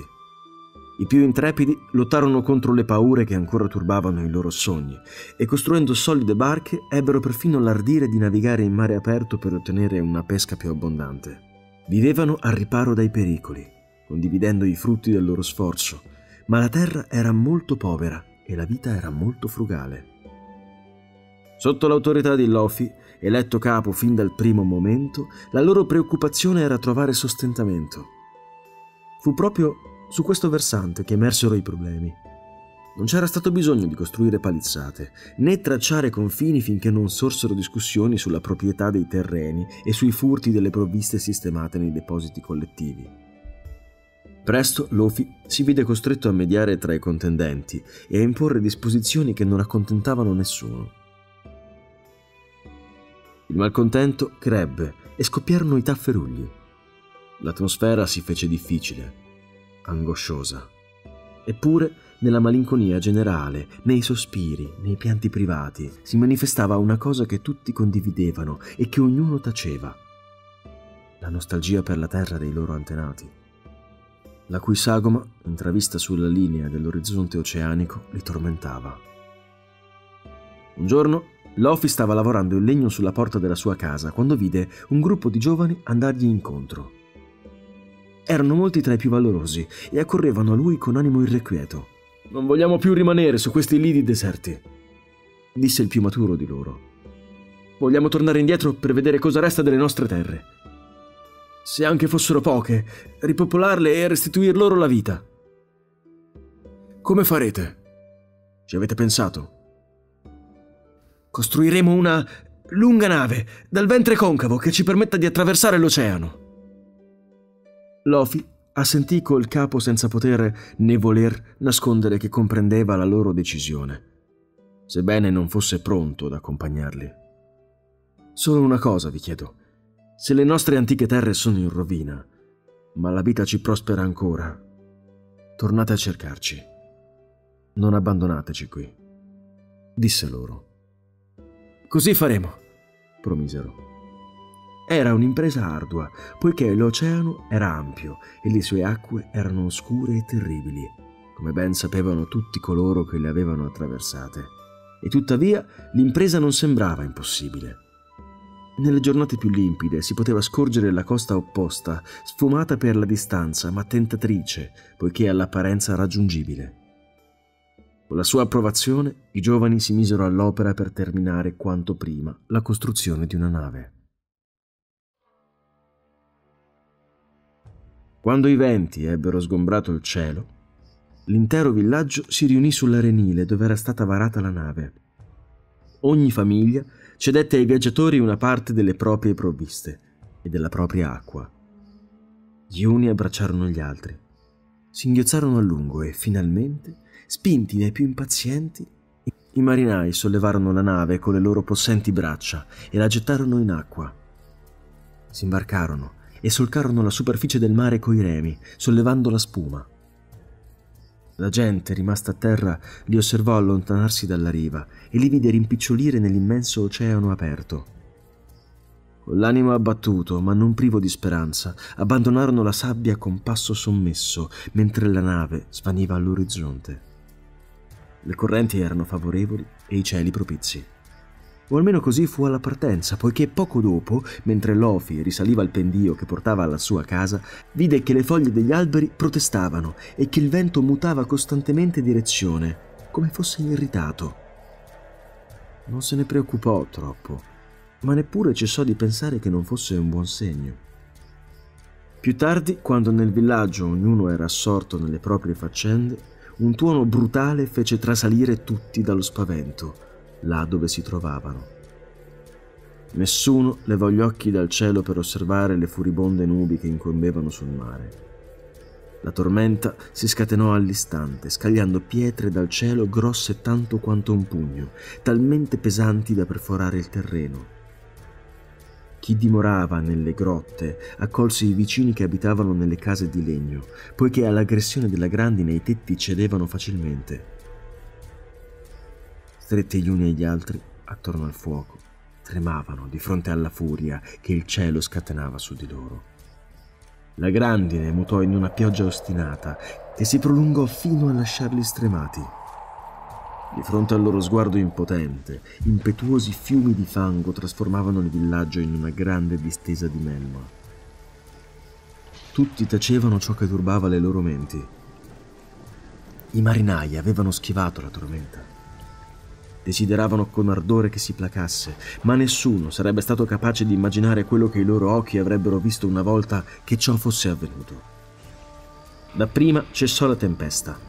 I più intrepidi lottarono contro le paure che ancora turbavano i loro sogni e costruendo solide barche ebbero perfino l'ardire di navigare in mare aperto per ottenere una pesca più abbondante. Vivevano al riparo dai pericoli, condividendo i frutti del loro sforzo ma la terra era molto povera e la vita era molto frugale. Sotto l'autorità di Lofi, eletto capo fin dal primo momento, la loro preoccupazione era trovare sostentamento. Fu proprio su questo versante che emersero i problemi. Non c'era stato bisogno di costruire palizzate, né tracciare confini finché non sorsero discussioni sulla proprietà dei terreni e sui furti delle provviste sistemate nei depositi collettivi. Presto Lofi si vide costretto a mediare tra i contendenti e a imporre disposizioni che non accontentavano nessuno. Il malcontento crebbe e scoppiarono i tafferugli. L'atmosfera si fece difficile, angosciosa. Eppure, nella malinconia generale, nei sospiri, nei pianti privati, si manifestava una cosa che tutti condividevano e che ognuno taceva. La nostalgia per la terra dei loro antenati la cui sagoma, intravista sulla linea dell'orizzonte oceanico, li tormentava. Un giorno, Lofi stava lavorando il legno sulla porta della sua casa quando vide un gruppo di giovani andargli incontro. Erano molti tra i più valorosi e accorrevano a lui con animo irrequieto. Non vogliamo più rimanere su questi lidi deserti, disse il più maturo di loro. Vogliamo tornare indietro per vedere cosa resta delle nostre terre se anche fossero poche, ripopolarle e restituir loro la vita. Come farete? Ci avete pensato? Costruiremo una lunga nave dal ventre concavo che ci permetta di attraversare l'oceano. Lofi assentì col capo senza poter né voler nascondere che comprendeva la loro decisione, sebbene non fosse pronto ad accompagnarli. Solo una cosa vi chiedo. Se le nostre antiche terre sono in rovina, ma la vita ci prospera ancora, tornate a cercarci. Non abbandonateci qui, disse loro. Così faremo, promisero. Era un'impresa ardua, poiché l'oceano era ampio e le sue acque erano oscure e terribili, come ben sapevano tutti coloro che le avevano attraversate. E tuttavia l'impresa non sembrava impossibile. Nelle giornate più limpide si poteva scorgere la costa opposta, sfumata per la distanza, ma tentatrice, poiché all'apparenza raggiungibile. Con la sua approvazione, i giovani si misero all'opera per terminare quanto prima la costruzione di una nave. Quando i venti ebbero sgombrato il cielo, l'intero villaggio si riunì sull'arenile dove era stata varata la nave. Ogni famiglia cedette ai viaggiatori una parte delle proprie provviste e della propria acqua. Gli uni abbracciarono gli altri, singhiozzarono a lungo e finalmente, spinti dai più impazienti, i marinai sollevarono la nave con le loro possenti braccia e la gettarono in acqua. Si imbarcarono e solcarono la superficie del mare coi remi, sollevando la spuma. La gente, rimasta a terra, li osservò allontanarsi dalla riva e li vide rimpicciolire nell'immenso oceano aperto. Con l'animo abbattuto, ma non privo di speranza, abbandonarono la sabbia con passo sommesso, mentre la nave svaniva all'orizzonte. Le correnti erano favorevoli e i cieli propizi. O almeno così fu alla partenza, poiché poco dopo, mentre Lofi risaliva il pendio che portava alla sua casa, vide che le foglie degli alberi protestavano e che il vento mutava costantemente direzione, come fosse irritato. Non se ne preoccupò troppo ma neppure cessò di pensare che non fosse un buon segno. Più tardi, quando nel villaggio ognuno era assorto nelle proprie faccende, un tuono brutale fece trasalire tutti dallo spavento, là dove si trovavano. Nessuno levò gli occhi dal cielo per osservare le furibonde nubi che incombevano sul mare. La tormenta si scatenò all'istante, scagliando pietre dal cielo grosse tanto quanto un pugno, talmente pesanti da perforare il terreno. Chi dimorava nelle grotte accolse i vicini che abitavano nelle case di legno, poiché all'aggressione della grandine i tetti cedevano facilmente. Stretti gli uni agli altri attorno al fuoco, tremavano di fronte alla furia che il cielo scatenava su di loro. La grandine mutò in una pioggia ostinata che si prolungò fino a lasciarli stremati. Di fronte al loro sguardo impotente, impetuosi fiumi di fango trasformavano il villaggio in una grande distesa di melma. Tutti tacevano ciò che turbava le loro menti. I marinai avevano schivato la tormenta. Desideravano con ardore che si placasse, ma nessuno sarebbe stato capace di immaginare quello che i loro occhi avrebbero visto una volta che ciò fosse avvenuto. Dapprima cessò la tempesta,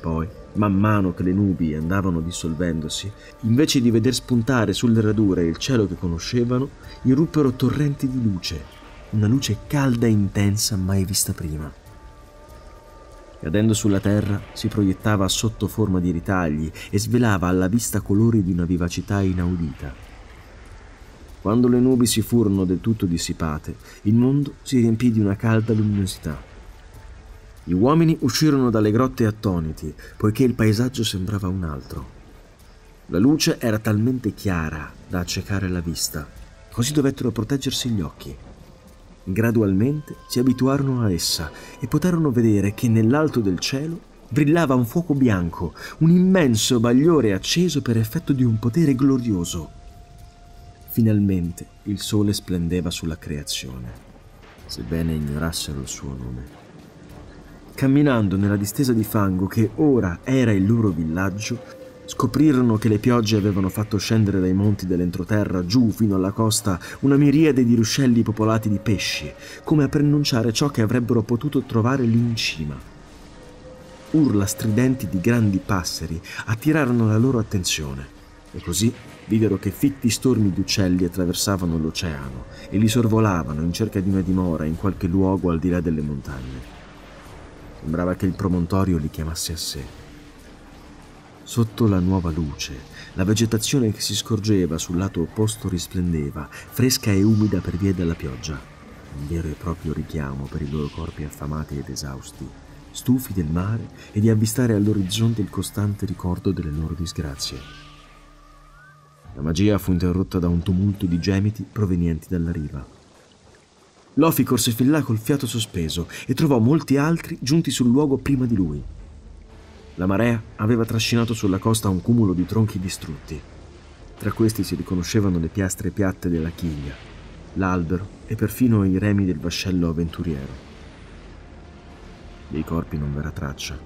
poi Man mano che le nubi andavano dissolvendosi, invece di veder spuntare sulle radure il cielo che conoscevano, irruppero torrenti di luce, una luce calda e intensa mai vista prima. Cadendo sulla terra si proiettava sotto forma di ritagli e svelava alla vista colori di una vivacità inaudita. Quando le nubi si furono del tutto dissipate, il mondo si riempì di una calda luminosità. Gli uomini uscirono dalle grotte attoniti, poiché il paesaggio sembrava un altro. La luce era talmente chiara da accecare la vista, così dovettero proteggersi gli occhi. Gradualmente si abituarono a essa e poterono vedere che nell'alto del cielo brillava un fuoco bianco, un immenso bagliore acceso per effetto di un potere glorioso. Finalmente il sole splendeva sulla creazione, sebbene ignorassero il suo nome. Camminando nella distesa di fango che ora era il loro villaggio, scoprirono che le piogge avevano fatto scendere dai monti dell'entroterra giù fino alla costa una miriade di ruscelli popolati di pesci, come a preannunciare ciò che avrebbero potuto trovare lì in cima. Urla stridenti di grandi passeri attirarono la loro attenzione e così videro che fitti stormi di uccelli attraversavano l'oceano e li sorvolavano in cerca di una dimora in qualche luogo al di là delle montagne. Sembrava che il promontorio li chiamasse a sé. Sotto la nuova luce, la vegetazione che si scorgeva sul lato opposto risplendeva, fresca e umida per via della pioggia. Un vero e proprio richiamo per i loro corpi affamati ed esausti, stufi del mare e di avvistare all'orizzonte il costante ricordo delle loro disgrazie. La magia fu interrotta da un tumulto di gemiti provenienti dalla riva. Lofi corse fin là col fiato sospeso e trovò molti altri giunti sul luogo prima di lui. La marea aveva trascinato sulla costa un cumulo di tronchi distrutti. Tra questi si riconoscevano le piastre piatte della chiglia, l'albero e perfino i remi del vascello avventuriero. Dei corpi non v'era traccia,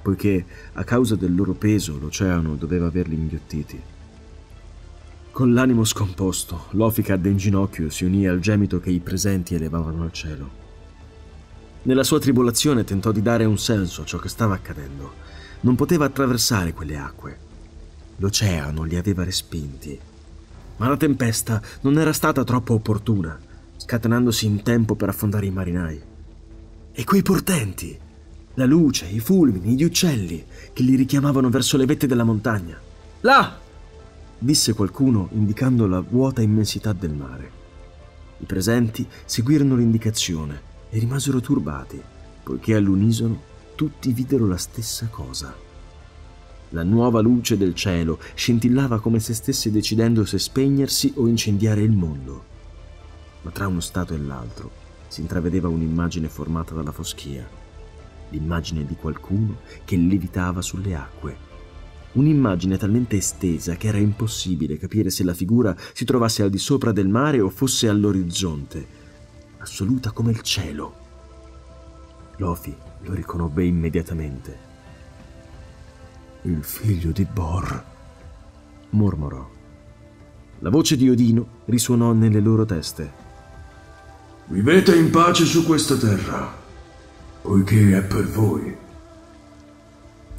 poiché a causa del loro peso l'oceano doveva averli inghiottiti. Con l'animo scomposto, Lofi cadde in ginocchio e si unì al gemito che i presenti elevavano al cielo. Nella sua tribolazione tentò di dare un senso a ciò che stava accadendo. Non poteva attraversare quelle acque. L'oceano li aveva respinti. Ma la tempesta non era stata troppo opportuna, scatenandosi in tempo per affondare i marinai. E quei portenti! La luce, i fulmini, gli uccelli che li richiamavano verso le vette della montagna. Là! disse qualcuno indicando la vuota immensità del mare. I presenti seguirono l'indicazione e rimasero turbati, poiché all'unisono tutti videro la stessa cosa. La nuova luce del cielo scintillava come se stesse decidendo se spegnersi o incendiare il mondo. Ma tra uno stato e l'altro si intravedeva un'immagine formata dalla foschia, l'immagine di qualcuno che levitava sulle acque. Un'immagine talmente estesa che era impossibile capire se la figura si trovasse al di sopra del mare o fosse all'orizzonte, assoluta come il cielo. Lofi lo riconobbe immediatamente. Il figlio di Bor, mormorò. La voce di Odino risuonò nelle loro teste.
Vivete in pace su questa terra, poiché è per voi.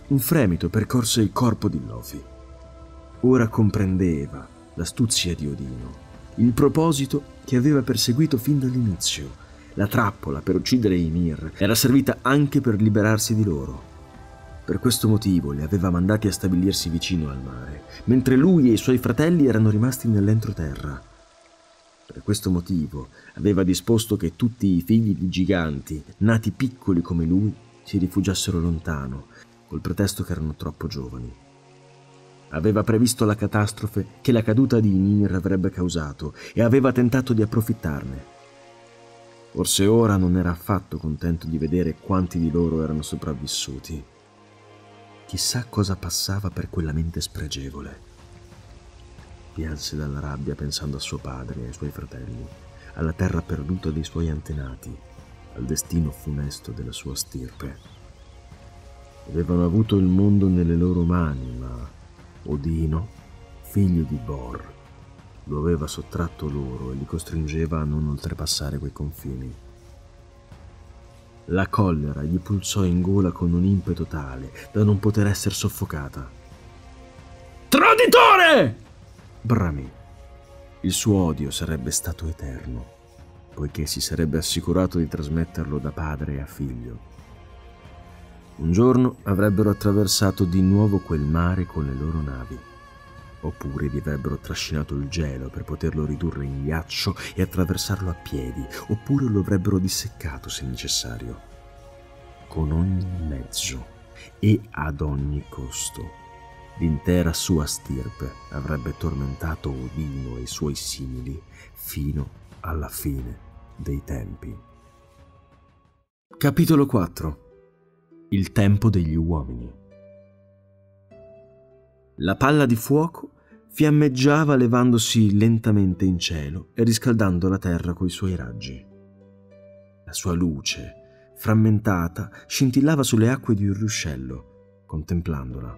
Un fremito percorse il corpo di Lofi. Ora comprendeva l'astuzia di Odino, il proposito che aveva perseguito fin dall'inizio. La trappola per uccidere Ymir era servita anche per liberarsi di loro. Per questo motivo li aveva mandati a stabilirsi vicino al mare, mentre lui e i suoi fratelli erano rimasti nell'entroterra. Per questo motivo aveva disposto che tutti i figli di giganti, nati piccoli come lui, si rifugiassero lontano, col pretesto che erano troppo giovani. Aveva previsto la catastrofe che la caduta di Ymir avrebbe causato e aveva tentato di approfittarne. Forse ora non era affatto contento di vedere quanti di loro erano sopravvissuti. Chissà cosa passava per quella mente spregevole. Pianse dalla rabbia pensando a suo padre e ai suoi fratelli, alla terra perduta dei suoi antenati, al destino funesto della sua stirpe. Avevano avuto il mondo nelle loro mani, ma Odino, figlio di Bor, lo aveva sottratto loro e li costringeva a non oltrepassare quei confini. La collera gli pulsò in gola con un impeto tale da non poter essere soffocata. Traditore! bramì. Il suo odio sarebbe stato eterno, poiché si sarebbe assicurato di trasmetterlo da padre a figlio. Un giorno avrebbero attraversato di nuovo quel mare con le loro navi, oppure vi avrebbero trascinato il gelo per poterlo ridurre in ghiaccio e attraversarlo a piedi, oppure lo avrebbero disseccato se necessario. Con ogni mezzo e ad ogni costo. L'intera sua stirpe avrebbe tormentato Odino e i suoi simili fino alla fine dei tempi. Capitolo 4 Il tempo degli uomini La palla di fuoco fiammeggiava levandosi lentamente in cielo e riscaldando la terra coi suoi raggi. La sua luce, frammentata, scintillava sulle acque di un ruscello, contemplandola.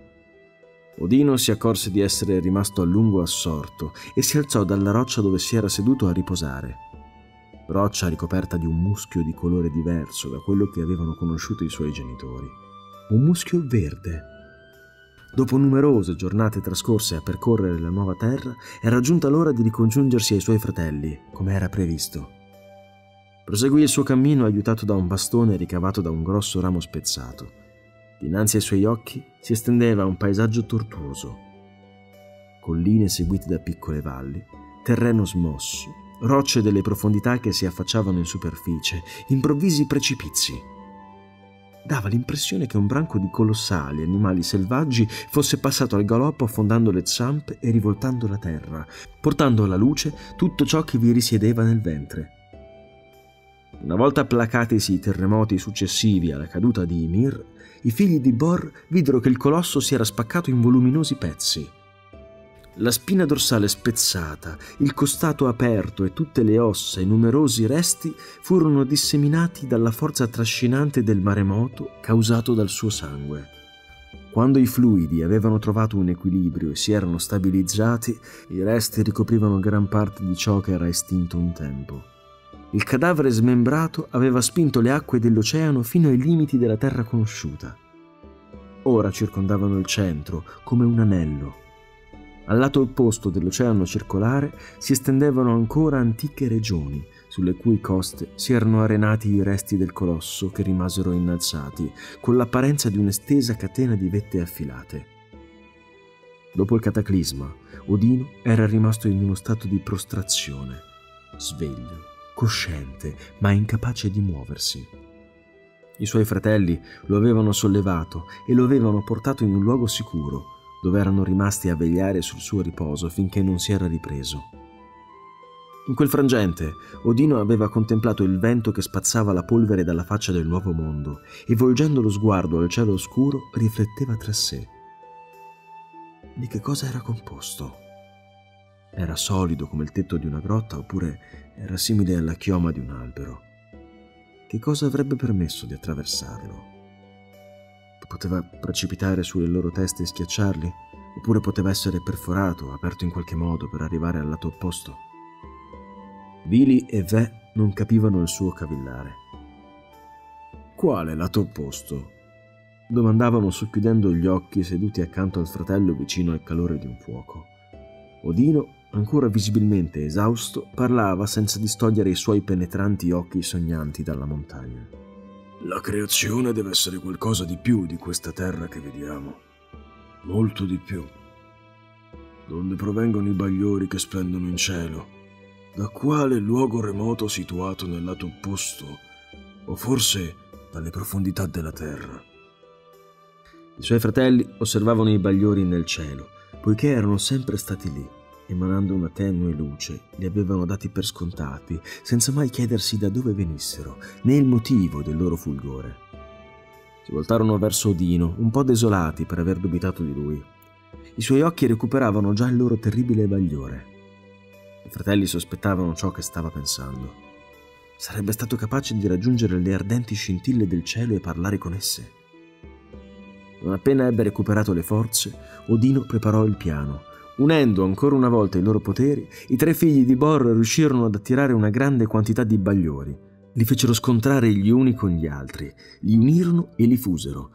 Odino si accorse di essere rimasto a lungo assorto e si alzò dalla roccia dove si era seduto a riposare. Roccia ricoperta di un muschio di colore diverso da quello che avevano conosciuto i suoi genitori. Un muschio verde Dopo numerose giornate trascorse a percorrere la nuova terra, era giunta l'ora di ricongiungersi ai suoi fratelli, come era previsto. Proseguì il suo cammino aiutato da un bastone ricavato da un grosso ramo spezzato. Dinanzi ai suoi occhi si estendeva un paesaggio tortuoso. Colline seguite da piccole valli, terreno smosso, rocce delle profondità che si affacciavano in superficie, improvvisi precipizi dava l'impressione che un branco di colossali animali selvaggi fosse passato al galoppo affondando le zampe e rivoltando la terra, portando alla luce tutto ciò che vi risiedeva nel ventre. Una volta placatisi i terremoti successivi alla caduta di Ymir, i figli di Bor videro che il colosso si era spaccato in voluminosi pezzi. La spina dorsale spezzata, il costato aperto e tutte le ossa e numerosi resti furono disseminati dalla forza trascinante del maremoto causato dal suo sangue. Quando i fluidi avevano trovato un equilibrio e si erano stabilizzati, i resti ricoprivano gran parte di ciò che era estinto un tempo. Il cadavere smembrato aveva spinto le acque dell'oceano fino ai limiti della terra conosciuta. Ora circondavano il centro come un anello al lato opposto dell'oceano circolare si estendevano ancora antiche regioni, sulle cui coste si erano arenati i resti del colosso che rimasero innalzati, con l'apparenza di un'estesa catena di vette affilate. Dopo il cataclisma, Odino era rimasto in uno stato di prostrazione, sveglio, cosciente, ma incapace di muoversi. I suoi fratelli lo avevano sollevato e lo avevano portato in un luogo sicuro, dove erano rimasti a vegliare sul suo riposo finché non si era ripreso. In quel frangente, Odino aveva contemplato il vento che spazzava la polvere dalla faccia del nuovo mondo e volgendo lo sguardo al cielo oscuro rifletteva tra sé. Di che cosa era composto? Era solido come il tetto di una grotta oppure era simile alla chioma di un albero? che cosa avrebbe permesso di attraversarlo? Poteva precipitare sulle loro teste e schiacciarli? Oppure poteva essere perforato, aperto in qualche modo per arrivare al lato opposto? Vili e Ve non capivano il suo cavillare. Quale lato opposto? domandavano socchiudendo gli occhi seduti accanto al fratello vicino al calore di un fuoco. Odino ancora visibilmente esausto, parlava senza distogliere i suoi penetranti occhi sognanti dalla montagna.
La creazione deve essere qualcosa di più di questa terra che vediamo. Molto di più. Donde provengono i bagliori che splendono in cielo? Da quale luogo remoto situato nel lato opposto? O forse dalle profondità della terra?
I suoi fratelli osservavano i bagliori nel cielo, poiché erano sempre stati lì emanando una tenue luce, li avevano dati per scontati, senza mai chiedersi da dove venissero, né il motivo del loro fulgore. Si voltarono verso Odino, un po' desolati per aver dubitato di lui. I suoi occhi recuperavano già il loro terribile bagliore. I fratelli sospettavano ciò che stava pensando. Sarebbe stato capace di raggiungere le ardenti scintille del cielo e parlare con esse? Non appena ebbe recuperato le forze, Odino preparò il piano Unendo ancora una volta i loro poteri, i tre figli di Bor riuscirono ad attirare una grande quantità di bagliori. Li fecero scontrare gli uni con gli altri, li unirono e li fusero.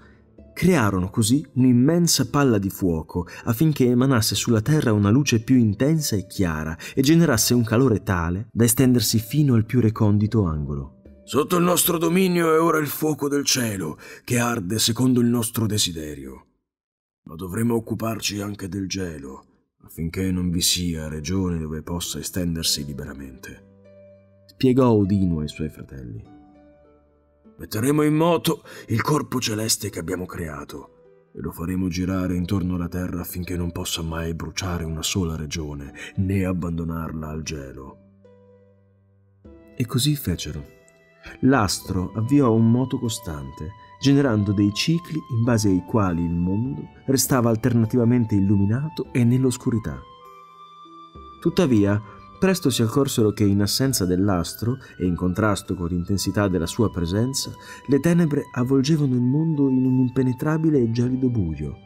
Crearono così un'immensa palla di fuoco affinché emanasse sulla terra una luce più intensa e chiara e generasse un calore tale da estendersi fino al più recondito angolo.
Sotto il nostro dominio è ora il fuoco del cielo, che arde secondo il nostro desiderio. Ma dovremo occuparci anche del gelo, affinché non vi sia regione dove possa estendersi liberamente.
Spiegò Odino ai suoi fratelli.
Metteremo in moto il corpo celeste che abbiamo creato e lo faremo girare intorno alla terra affinché non possa mai bruciare una sola regione né abbandonarla al gelo.
E così fecero. L'astro avviò un moto costante generando dei cicli in base ai quali il mondo restava alternativamente illuminato e nell'oscurità. Tuttavia, presto si accorsero che in assenza dell'astro e in contrasto con l'intensità della sua presenza, le tenebre avvolgevano il mondo in un impenetrabile e gelido buio,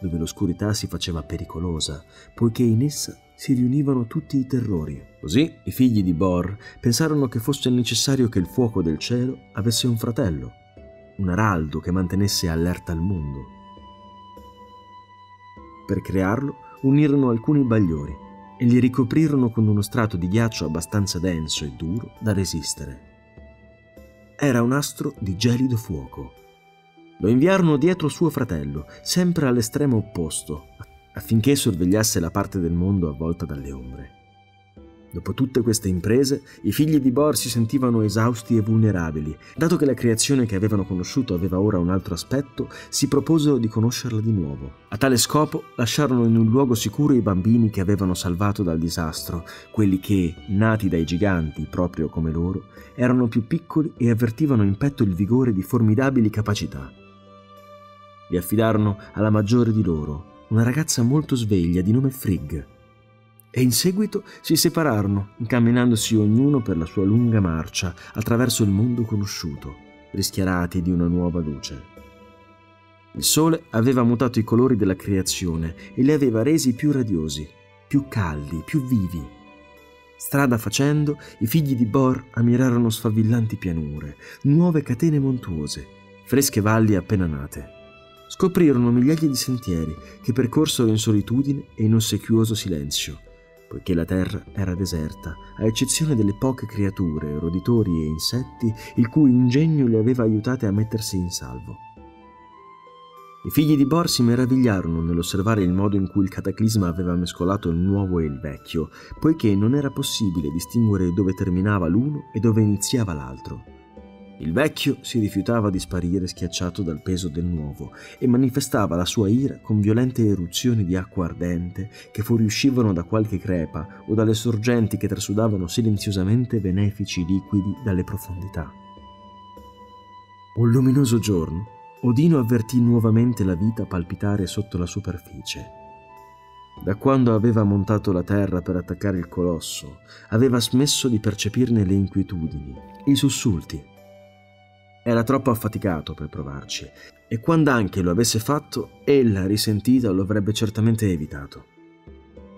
dove l'oscurità si faceva pericolosa, poiché in essa si riunivano tutti i terrori. Così i figli di Bor pensarono che fosse necessario che il fuoco del cielo avesse un fratello, un araldo che mantenesse allerta il mondo. Per crearlo unirono alcuni bagliori e li ricoprirono con uno strato di ghiaccio abbastanza denso e duro da resistere. Era un astro di gelido fuoco. Lo inviarono dietro suo fratello, sempre all'estremo opposto, affinché sorvegliasse la parte del mondo avvolta dalle ombre. Dopo tutte queste imprese, i figli di Bor si sentivano esausti e vulnerabili. Dato che la creazione che avevano conosciuto aveva ora un altro aspetto, si proposero di conoscerla di nuovo. A tale scopo lasciarono in un luogo sicuro i bambini che avevano salvato dal disastro, quelli che, nati dai giganti proprio come loro, erano più piccoli e avvertivano in petto il vigore di formidabili capacità. Li affidarono alla maggiore di loro, una ragazza molto sveglia di nome Frigg e in seguito si separarono, incamminandosi ognuno per la sua lunga marcia attraverso il mondo conosciuto, rischiarati di una nuova luce. Il sole aveva mutato i colori della creazione e li aveva resi più radiosi, più caldi, più vivi. Strada facendo, i figli di Bor ammirarono sfavillanti pianure, nuove catene montuose, fresche valli appena nate. Scoprirono migliaia di sentieri che percorsero in solitudine e in ossequioso silenzio poiché la terra era deserta, a eccezione delle poche creature, roditori e insetti, il cui ingegno le aveva aiutate a mettersi in salvo. I figli di Bor si meravigliarono nell'osservare il modo in cui il cataclisma aveva mescolato il nuovo e il vecchio, poiché non era possibile distinguere dove terminava l'uno e dove iniziava l'altro. Il vecchio si rifiutava di sparire schiacciato dal peso del nuovo e manifestava la sua ira con violente eruzioni di acqua ardente che fuoriuscivano da qualche crepa o dalle sorgenti che trasudavano silenziosamente benefici liquidi dalle profondità. Un luminoso giorno, Odino avvertì nuovamente la vita palpitare sotto la superficie. Da quando aveva montato la terra per attaccare il colosso, aveva smesso di percepirne le inquietudini, i sussulti era troppo affaticato per provarci e quando anche lo avesse fatto, ella, risentita, lo avrebbe certamente evitato.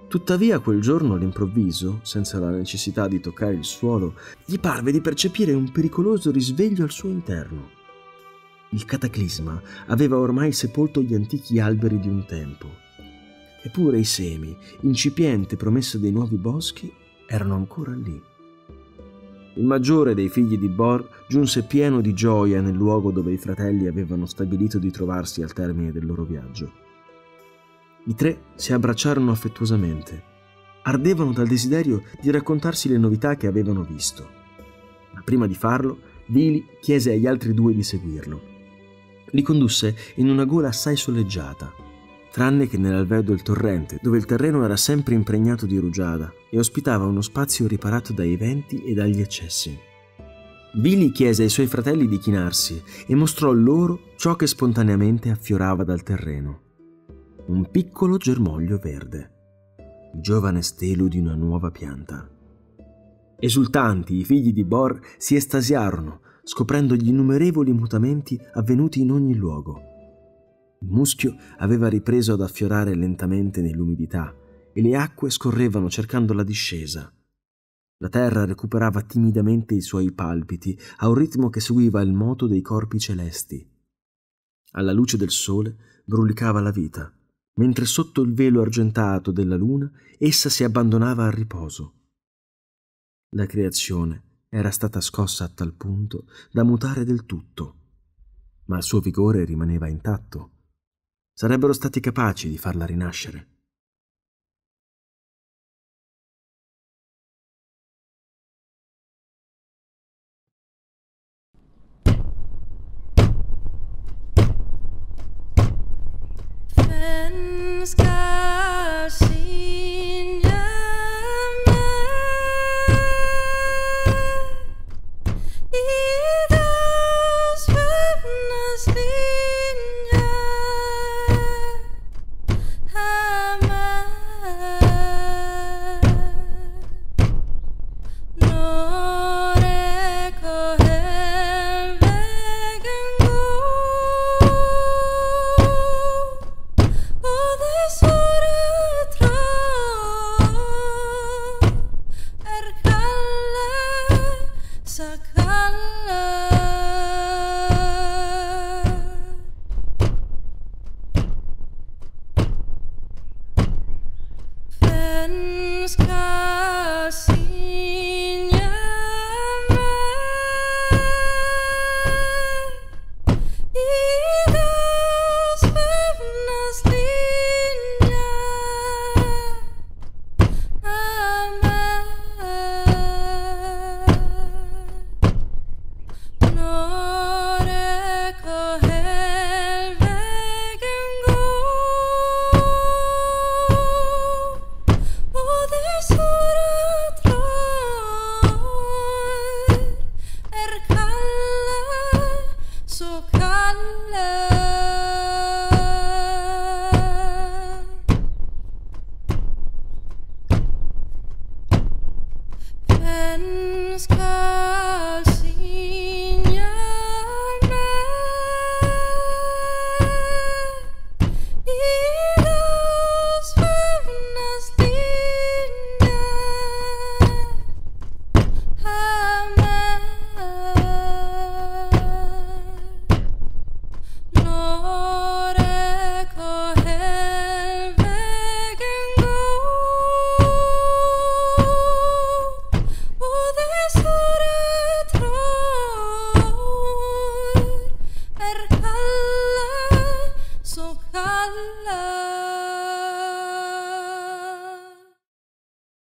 Tuttavia quel giorno all'improvviso, senza la necessità di toccare il suolo, gli parve di percepire un pericoloso risveglio al suo interno. Il cataclisma aveva ormai sepolto gli antichi alberi di un tempo. Eppure i semi, incipiente promessa dei nuovi boschi, erano ancora lì. Il maggiore dei figli di Bor giunse pieno di gioia nel luogo dove i fratelli avevano stabilito di trovarsi al termine del loro viaggio. I tre si abbracciarono affettuosamente. Ardevano dal desiderio di raccontarsi le novità che avevano visto. Ma prima di farlo, Vili chiese agli altri due di seguirlo. Li condusse in una gola assai soleggiata, tranne che nell'alveo del torrente, dove il terreno era sempre impregnato di rugiada e ospitava uno spazio riparato dai venti e dagli eccessi. Billy chiese ai suoi fratelli di chinarsi e mostrò loro ciò che spontaneamente affiorava dal terreno. Un piccolo germoglio verde, il giovane stelo di una nuova pianta. Esultanti, i figli di Bor si estasiarono, scoprendo gli innumerevoli mutamenti avvenuti in ogni luogo il muschio aveva ripreso ad affiorare lentamente nell'umidità e le acque scorrevano cercando la discesa. La terra recuperava timidamente i suoi palpiti a un ritmo che seguiva il moto dei corpi celesti. Alla luce del sole brulicava la vita, mentre sotto il velo argentato della luna essa si abbandonava al riposo. La creazione era stata scossa a tal punto da mutare del tutto, ma il suo vigore rimaneva intatto sarebbero stati capaci di farla rinascere.